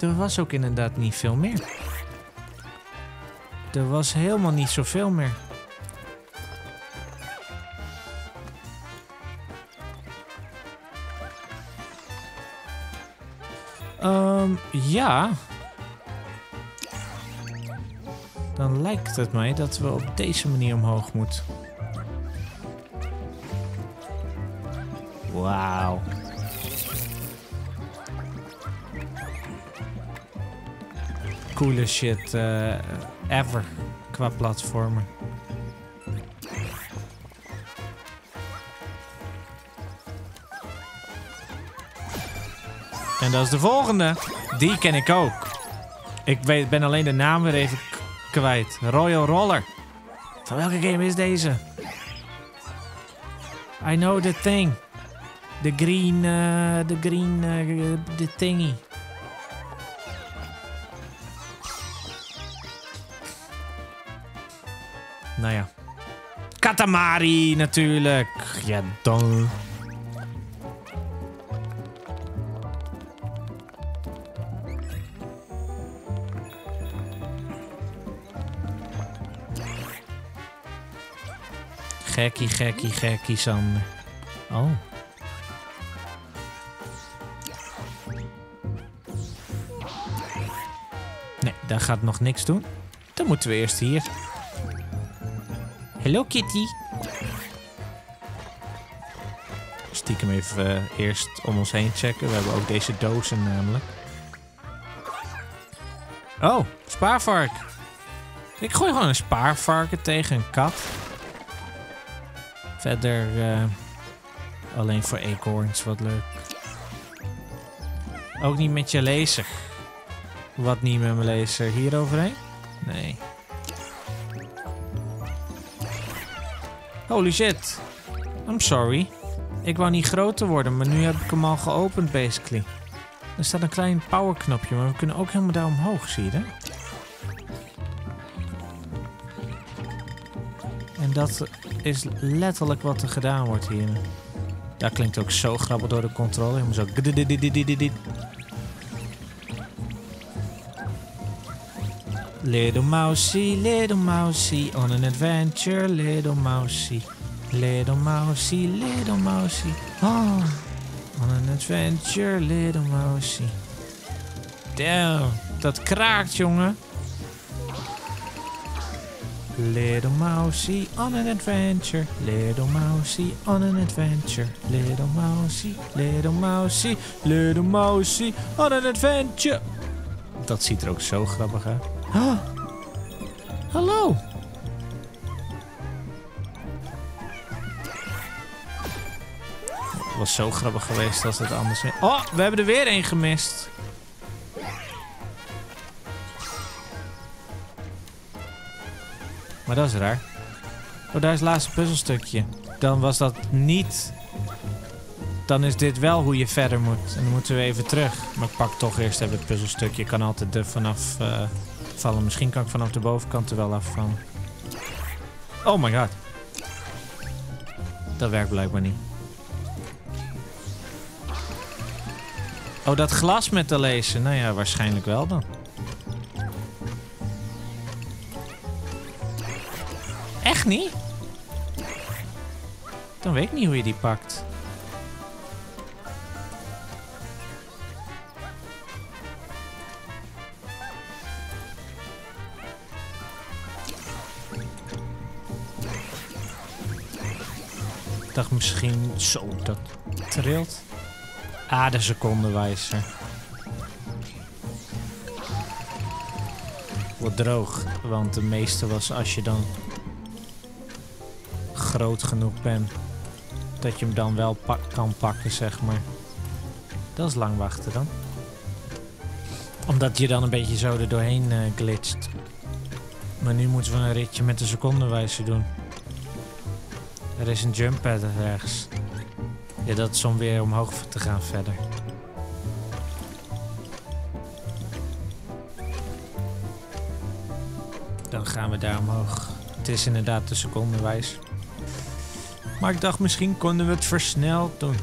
Er was ook inderdaad niet veel meer. Er was helemaal niet zoveel meer. Um, ja. Dan lijkt het mij dat we op deze manier omhoog moeten. Wauw. Coole shit uh, ever qua platformen. En dat is de volgende. Die ken ik ook. Ik weet, ben alleen de naam weer even kwijt. Royal Roller. Van welke game is deze? I know the thing. The green, uh, the green, the thingy. Nou ja. Katamari natuurlijk. Ja, dan. Gekkie, gekkie, gekkie, Sander. Oh. Nee, daar gaat nog niks doen. Dan moeten we eerst hier. Hallo Kitty. Stiekem even eh, eerst om ons heen checken. We hebben ook deze dozen namelijk. Oh, spaarvark. Ik gooi gewoon een spaarvarken tegen een kat. Verder eh, alleen voor eekhoorns, wat leuk. Ook niet met je laser. Wat niet met mijn laser? Hier overheen? Nee. Holy shit. I'm sorry. Ik wou niet groter worden, maar nu heb ik hem al geopend, basically. Er staat een klein powerknopje, maar we kunnen ook helemaal daar omhoog, zie? En dat is letterlijk wat er gedaan wordt hier. Dat klinkt ook zo grappig door de controle. Helemaal zo... Little mousey, little mousey, on an adventure, little mousey. Little mousey, little mousey, oh, on an adventure, little mousey. Damn, dat kraakt, jongen. Little mousey on an adventure, little mousey on an adventure, little mousey, little mousey, little mousey on an adventure. Dat ziet er ook zo grappig uit. Ah. Hallo. Het was zo grappig geweest als het anders. Oh, we hebben er weer één gemist. Maar dat is raar. Oh, daar is het laatste puzzelstukje. Dan was dat niet... Dan is dit wel hoe je verder moet. En dan moeten we even terug. Maar ik pak toch eerst even het puzzelstukje. Ik kan altijd er vanaf uh, vallen. Misschien kan ik vanaf de bovenkant er wel afvallen. Oh my god. Dat werkt blijkbaar niet. Oh, dat glas met de lezen. Nou ja, waarschijnlijk wel dan. Echt niet? Dan weet ik niet hoe je die pakt. Ik dacht misschien zo, dat trilt. Ah, de secondenwijzer. Wordt droog, want de meeste was als je dan groot genoeg bent. Dat je hem dan wel kan pakken, zeg maar. Dat is lang wachten dan. Omdat je dan een beetje zo er doorheen uh, glitcht. Maar nu moeten we een ritje met de secondenwijzer doen. Er is een jump pad ergens. Ja, dat is om weer omhoog te gaan verder. Dan gaan we daar omhoog. Het is inderdaad de secondenwijs. Maar ik dacht misschien konden we het versneld doen.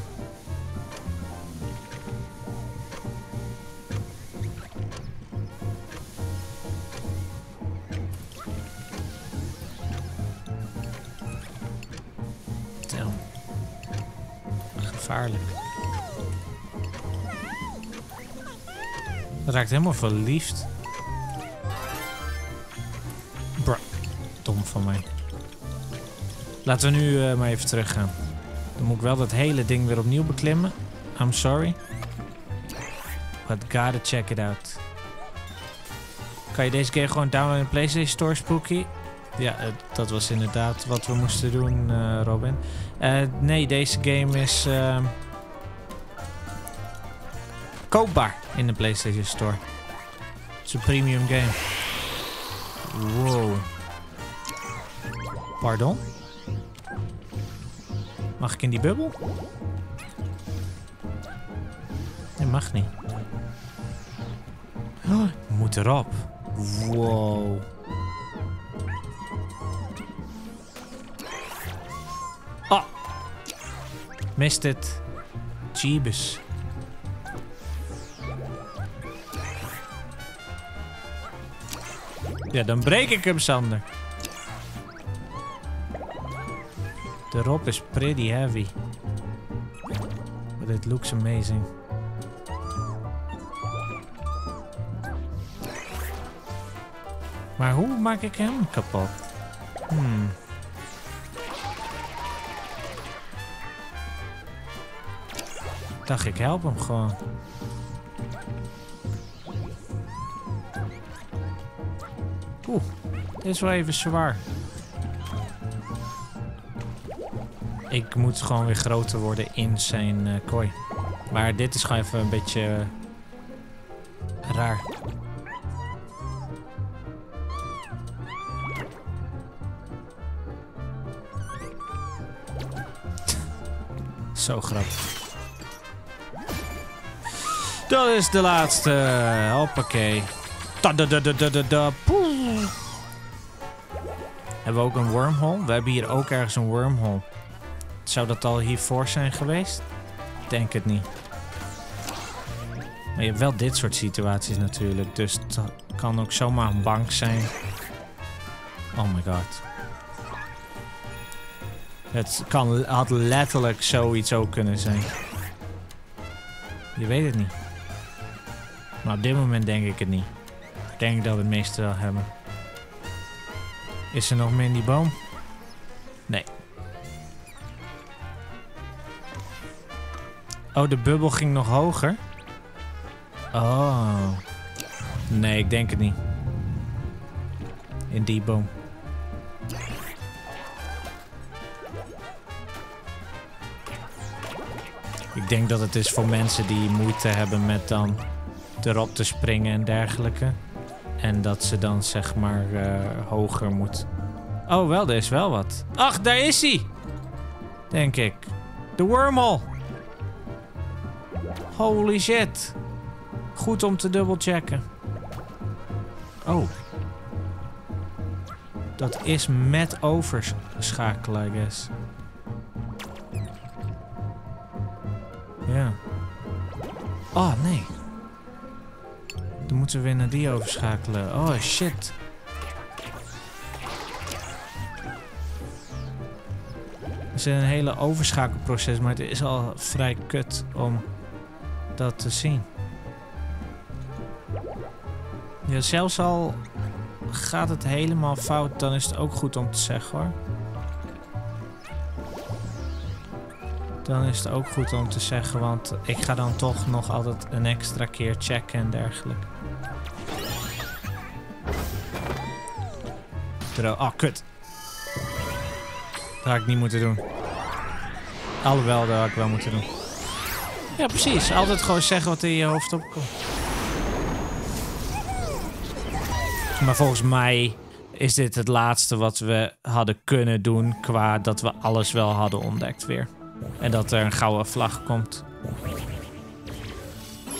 Tel. Gevaarlijk. Het raakt helemaal verliefd. Laten we nu uh, maar even teruggaan. Dan moet ik wel dat hele ding weer opnieuw beklimmen. I'm sorry. But gotta check it out. Kan je deze keer gewoon downloaden in de PlayStation Store, Spooky? Ja, uh, dat was inderdaad wat we moesten doen, uh, Robin. nee, deze game is ehm, koopbaar in de PlayStation Store. Het is een premium game. Wow. Pardon? Mag ik in die bubbel? Nee, mag niet. Oh, moet erop. Wow. Oh. Mist het. Jeebus. Ja, dan breek ik hem, Sander. The rope is pretty heavy. But it looks amazing. Maar hoe maak ik hem kapot? Hmm. Dacht, ik help hem gewoon. Oeh, dit is wel even zwaar. Ik moet gewoon weer groter worden in zijn eh, kooi. Maar dit is gewoon even een beetje eh, raar. Zo grappig. Dat is de laatste. Hoppakee. Da da da da da da da. Hebben we ook een wormhole? We hebben hier ook ergens een wormhole. Zou dat al hiervoor zijn geweest? Denk het niet. Maar je hebt wel dit soort situaties natuurlijk. Dus het kan ook zomaar een bank zijn. Oh my god. Het kan, had letterlijk zoiets ook kunnen zijn. Je weet het niet. Maar op dit moment denk ik het niet. Ik denk dat we het meeste wel hebben. Is er nog meer in die boom? Oh, de bubbel ging nog hoger? Oh. Nee, ik denk het niet. In die boom. Ik denk dat het is voor mensen die moeite hebben met dan erop te springen en dergelijke. En dat ze dan zeg maar uh, hoger moet. Oh, wel, er is wel wat. Ach, daar is hij! Denk ik. De wormhole. Holy shit. Goed om te dubbelchecken. Oh. Dat is met overschakelen, I guess. Ja. Oh, nee. Dan moeten we weer naar die overschakelen. Oh, shit. Het is een hele overschakelproces, maar het is al vrij kut om dat te zien. Ja, zelfs al gaat het helemaal fout, dan is het ook goed om te zeggen hoor. Dan is het ook goed om te zeggen, want ik ga dan toch nog altijd een extra keer checken en dergelijke. Oh, kut. Dat had ik niet moeten doen. Alhoewel, dat had ik wel moeten doen. Ja, precies. Altijd gewoon zeggen wat in je hoofd opkomt. Maar volgens mij is dit het laatste wat we hadden kunnen doen qua dat we alles wel hadden ontdekt weer. En dat er een gouden vlag komt.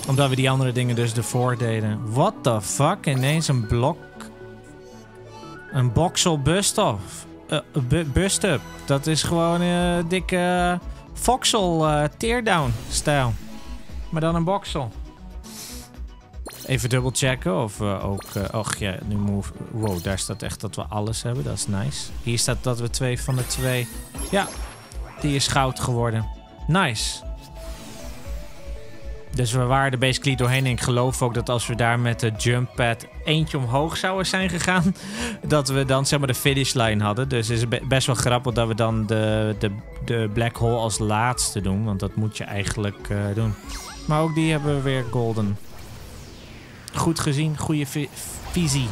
Omdat we die andere dingen dus ervoor deden. What the fuck? Ineens een blok. Een. Uh, bust-up. Dat is gewoon een dikke Foxel uh, teardown stijl. Maar dan een boxel. Even dubbel checken of we ook... Uh, och ja, nu move... Wow, daar staat echt dat we alles hebben. Dat is nice. Hier staat dat we twee van de twee... Ja, die is goud geworden. Nice. Dus we waren er basically doorheen. En ik geloof ook dat als we daar met de jump pad eentje omhoog zouden zijn gegaan. Dat we dan zeg maar de finish line hadden. Dus het is best wel grappig dat we dan de, de, de black hole als laatste doen. Want dat moet je eigenlijk uh, doen. Maar ook die hebben we weer golden. Goed gezien, goede visie.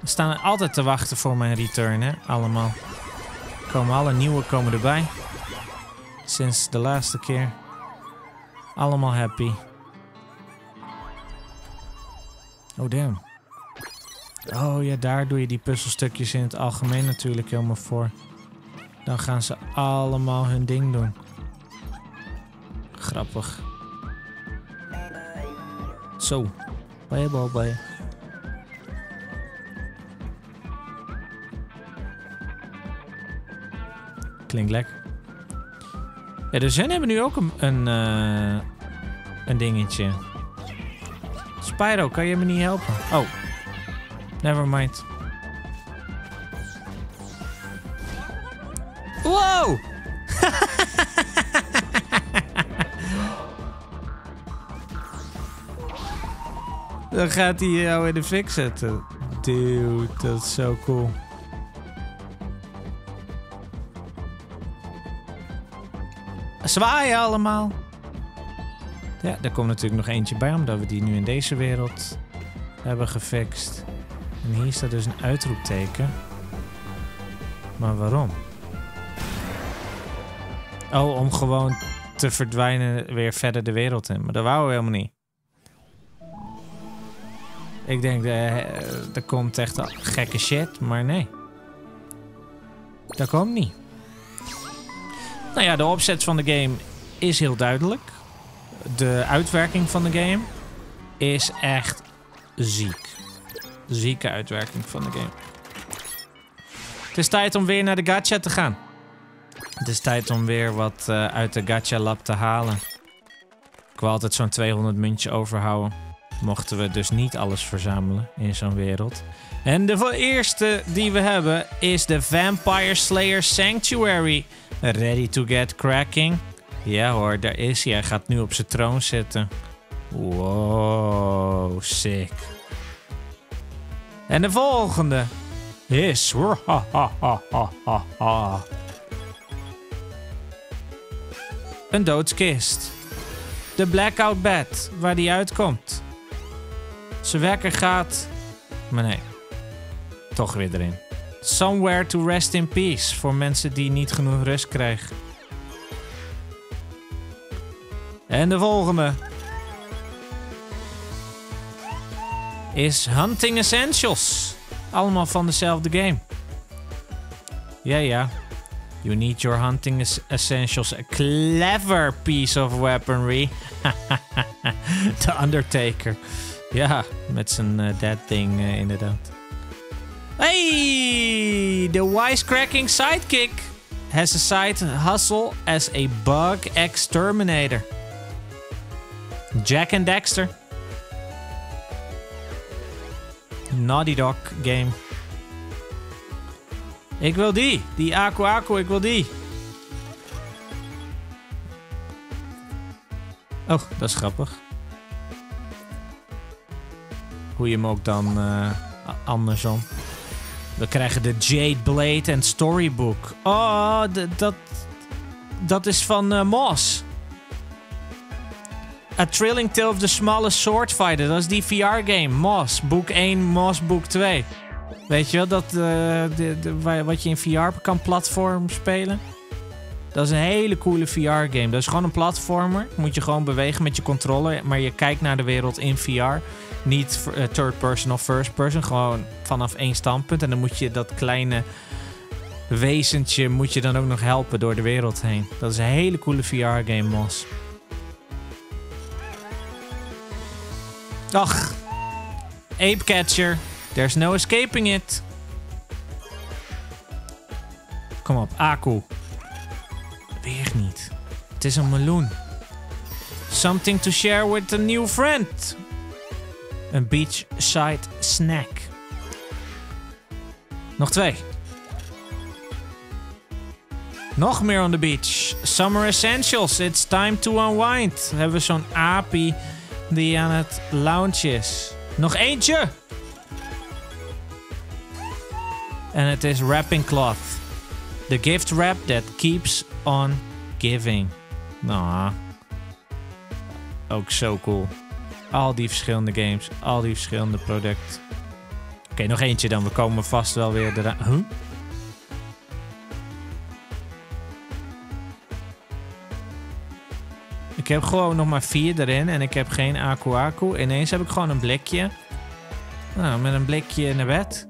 We staan altijd te wachten voor mijn return, hè? Allemaal. Komen alle nieuwe komen erbij. Sinds de laatste keer. Allemaal happy. Oh, damn. Oh ja, daar doe je die puzzelstukjes in het algemeen natuurlijk helemaal voor. Dan gaan ze allemaal hun ding doen. Grappig. Zo. Bye bye bye. Klinkt lekker. Ja, de Zen hebben nu ook een, een, uh, een dingetje. Spyro, kan je me niet helpen? Oh. Never mind. Wow! Dan gaat hij jou in de fik zetten. Dude, dat is zo cool. Zwaaien allemaal. Ja, er komt natuurlijk nog eentje bij, omdat we die nu in deze wereld hebben gefixt. En hier staat dus een uitroepteken. Maar waarom? Oh, om gewoon te verdwijnen weer verder de wereld in. Maar dat wou we helemaal niet. Ik denk, uh, er komt echt gekke shit, maar nee. Dat komt niet. Nou ja, de opzet van de game is heel duidelijk. De uitwerking van de game is echt ziek. Zieke uitwerking van de game. Het is tijd om weer naar de gacha te gaan. Het is tijd om weer wat uh, uit de gacha lab te halen. Ik wil altijd zo'n 200 muntjes overhouden. Mochten we dus niet alles verzamelen in zo'n wereld. En de eerste die we hebben is de Vampire Slayer Sanctuary. Ready to get cracking? Ja hoor, daar is hij. Hij gaat nu op zijn troon zitten. Wow, sick. En de volgende is... Een doodskist. De blackout bed, waar die uitkomt. Zijn wekker gaat... Maar nee. Toch weer erin. Somewhere to rest in peace. Voor mensen die niet genoeg rust krijgen. En de volgende. Is Hunting Essentials. Allemaal van dezelfde game. Ja, ja. You need your hunting essentials. A clever piece of weaponry. The Undertaker. Ja, met zijn uh, dead thing uh, inderdaad. Hey, the wisecracking sidekick has a side hustle as a bug exterminator. Jack and Dexter. Naughty Dog game. Ik wil die. Die Aku Aku, ik wil die. Oh, dat is grappig. Hoe je hem ook dan uh, andersom. We krijgen de Jade Blade en Storybook. Oh, dat, dat is van uh, Moss. A Thrilling Tale of the Smallest Sword Fighter. Dat is die VR-game. Moss. Boek 1, Moss Boek 2. Weet je wel, dat, de, de, wat je in VR kan platform spelen? Dat is een hele coole VR-game. Dat is gewoon een platformer. Moet je gewoon bewegen met je controller. Maar je kijkt naar de wereld in VR. Niet uh, third person of first person. Gewoon vanaf één standpunt. En dan moet je dat kleine wezentje moet je dan ook nog helpen door de wereld heen. Dat is een hele coole VR-game, Moss. Ach, Ape Catcher. There's no escaping it. Kom op, Aku. Weer niet. Het is een meloen. Something to share with a new friend. Een beachside snack. Nog twee. Nog meer on the beach. Summer Essentials. It's time to unwind. Hebben we zo'n apie die aan het lounge is. Nog eentje! En het is Wrapping Cloth. The gift wrap that keeps on giving. Nou, ook zo cool. Al die verschillende games, al die verschillende producten. Oké, nog eentje dan. We komen vast wel weer eraan. Ik heb gewoon nog maar vier erin en ik heb geen Aku Aku. Ineens heb ik gewoon een blikje. Nou, met een blikje naar bed.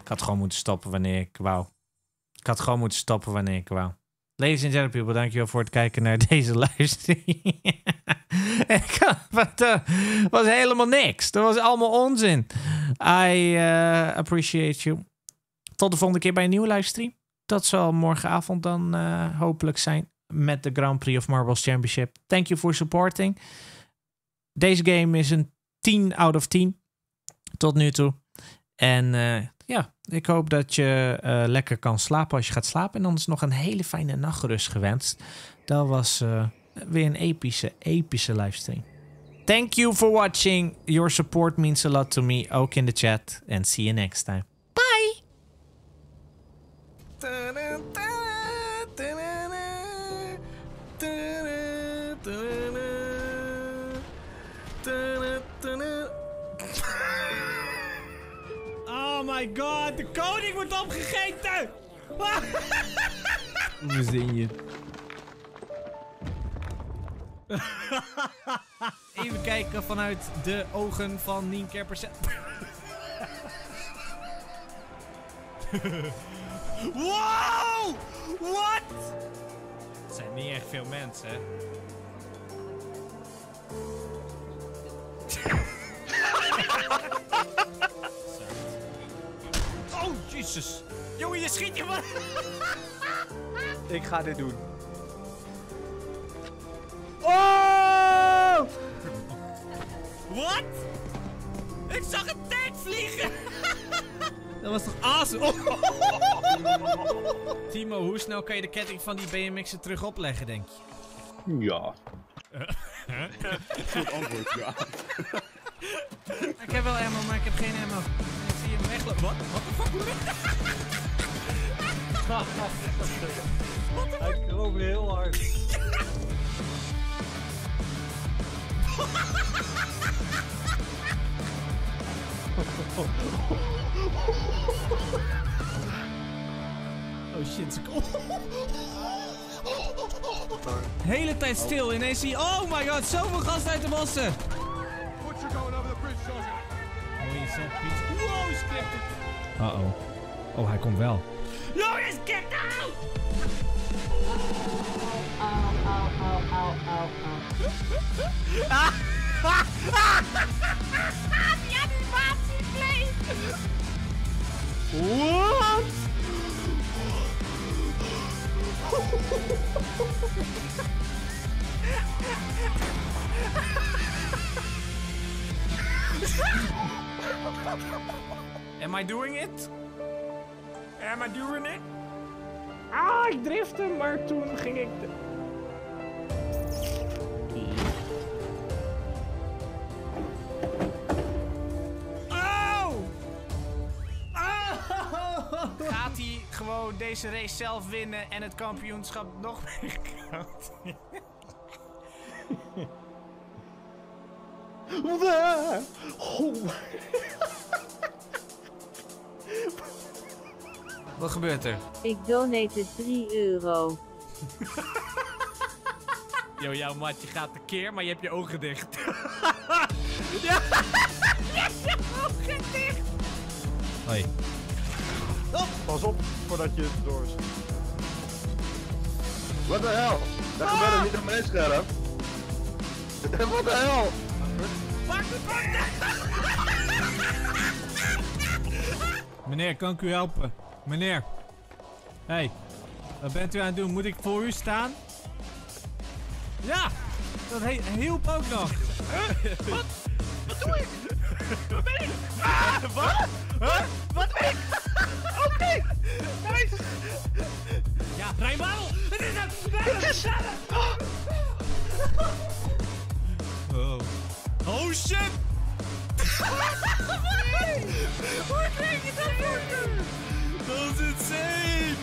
Ik had gewoon moeten stoppen wanneer ik wou. Ik had gewoon moeten stoppen wanneer ik wou. Ladies and gentlemen, people, dankjewel voor het kijken naar deze livestream. Het uh, was helemaal niks. Dat was allemaal onzin. I uh, appreciate you. Tot de volgende keer bij een nieuwe livestream. Dat zal morgenavond dan uh, hopelijk zijn met de Grand Prix of Marbles Championship. Thank you for supporting. Deze game is een 10 out of 10 tot nu toe. En eh, ik hoop dat je eh, lekker kan slapen als je gaat slapen. En anders nog een hele fijne nachtrust gewenst. Dat was eh, weer een epische, epische livestream. Thank you for watching. Your support means a lot to me, ook in de chat. And see you next time. Oh my god, de koning wordt opgegeten! Hoe zin je? Even kijken vanuit de ogen van Nienke per wow! What? Het zijn niet echt veel mensen, hè? Jezus. Jongen, je schiet je maar. Ik ga dit doen. Oh! Wat? Ik zag een tank vliegen! Dat was toch awesome? Timo, hoe snel kan je de ketting van die BMX'en terug opleggen, denk je? Ja. Goed antwoord, ja. Ik heb wel ammo, maar ik heb geen ammo. Ik zie hem weglopen. Wat? Wat de fuck? Hij kroop heel hard. Oh shit, ze Hele tijd stil, ineens zie je... Oh my god, zoveel gas uit de bossen! Uh-oh. Oh, hij komt wel. Joris, get out! Die animatie bleef! What? Am I doing it? Am I doing it? Ah, ik drifte, maar toen ging ik... De... Oh! Oh! Gaat hij gewoon deze race zelf winnen en het kampioenschap nog meer koud? Wat gebeurt er? Ik donate 3 euro. Yo, jouw matje gaat tekeer, maar je hebt je ogen dicht. ja, je hebt je ogen dicht. Hoi. Pas op voordat je het door Wat de hel? Dat gebeurt er niet op mijn scherm. Wat de hel? Pak het, pak Meneer, kan ik u helpen? Meneer. hey, wat bent u aan het doen? Moet ik voor u staan? Ja, dat he hielp ook nog. Wat? Wat doe ik? Wat ben ik? Ah, wat? Huh? Wat ben ik? Oké, nice. Ja, Rijnbouw, het is een... Het is... Oh. Oh shit! Hoe krijg je dat Dat is insane!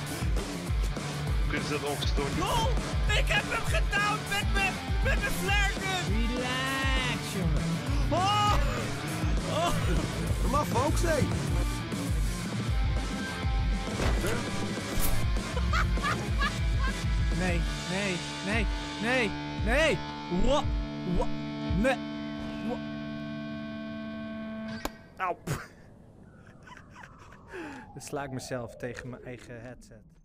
Is dat ongestoord? Oh, ik heb hem gedaan met mijn met mijn flare gun! Relax, jongen. Oh! oh. Kom af, folks, hey. Nee, nee, nee, nee, nee! Wat? Wat? Nee! Wat? Auw. Dan sla ik mezelf tegen mijn eigen headset.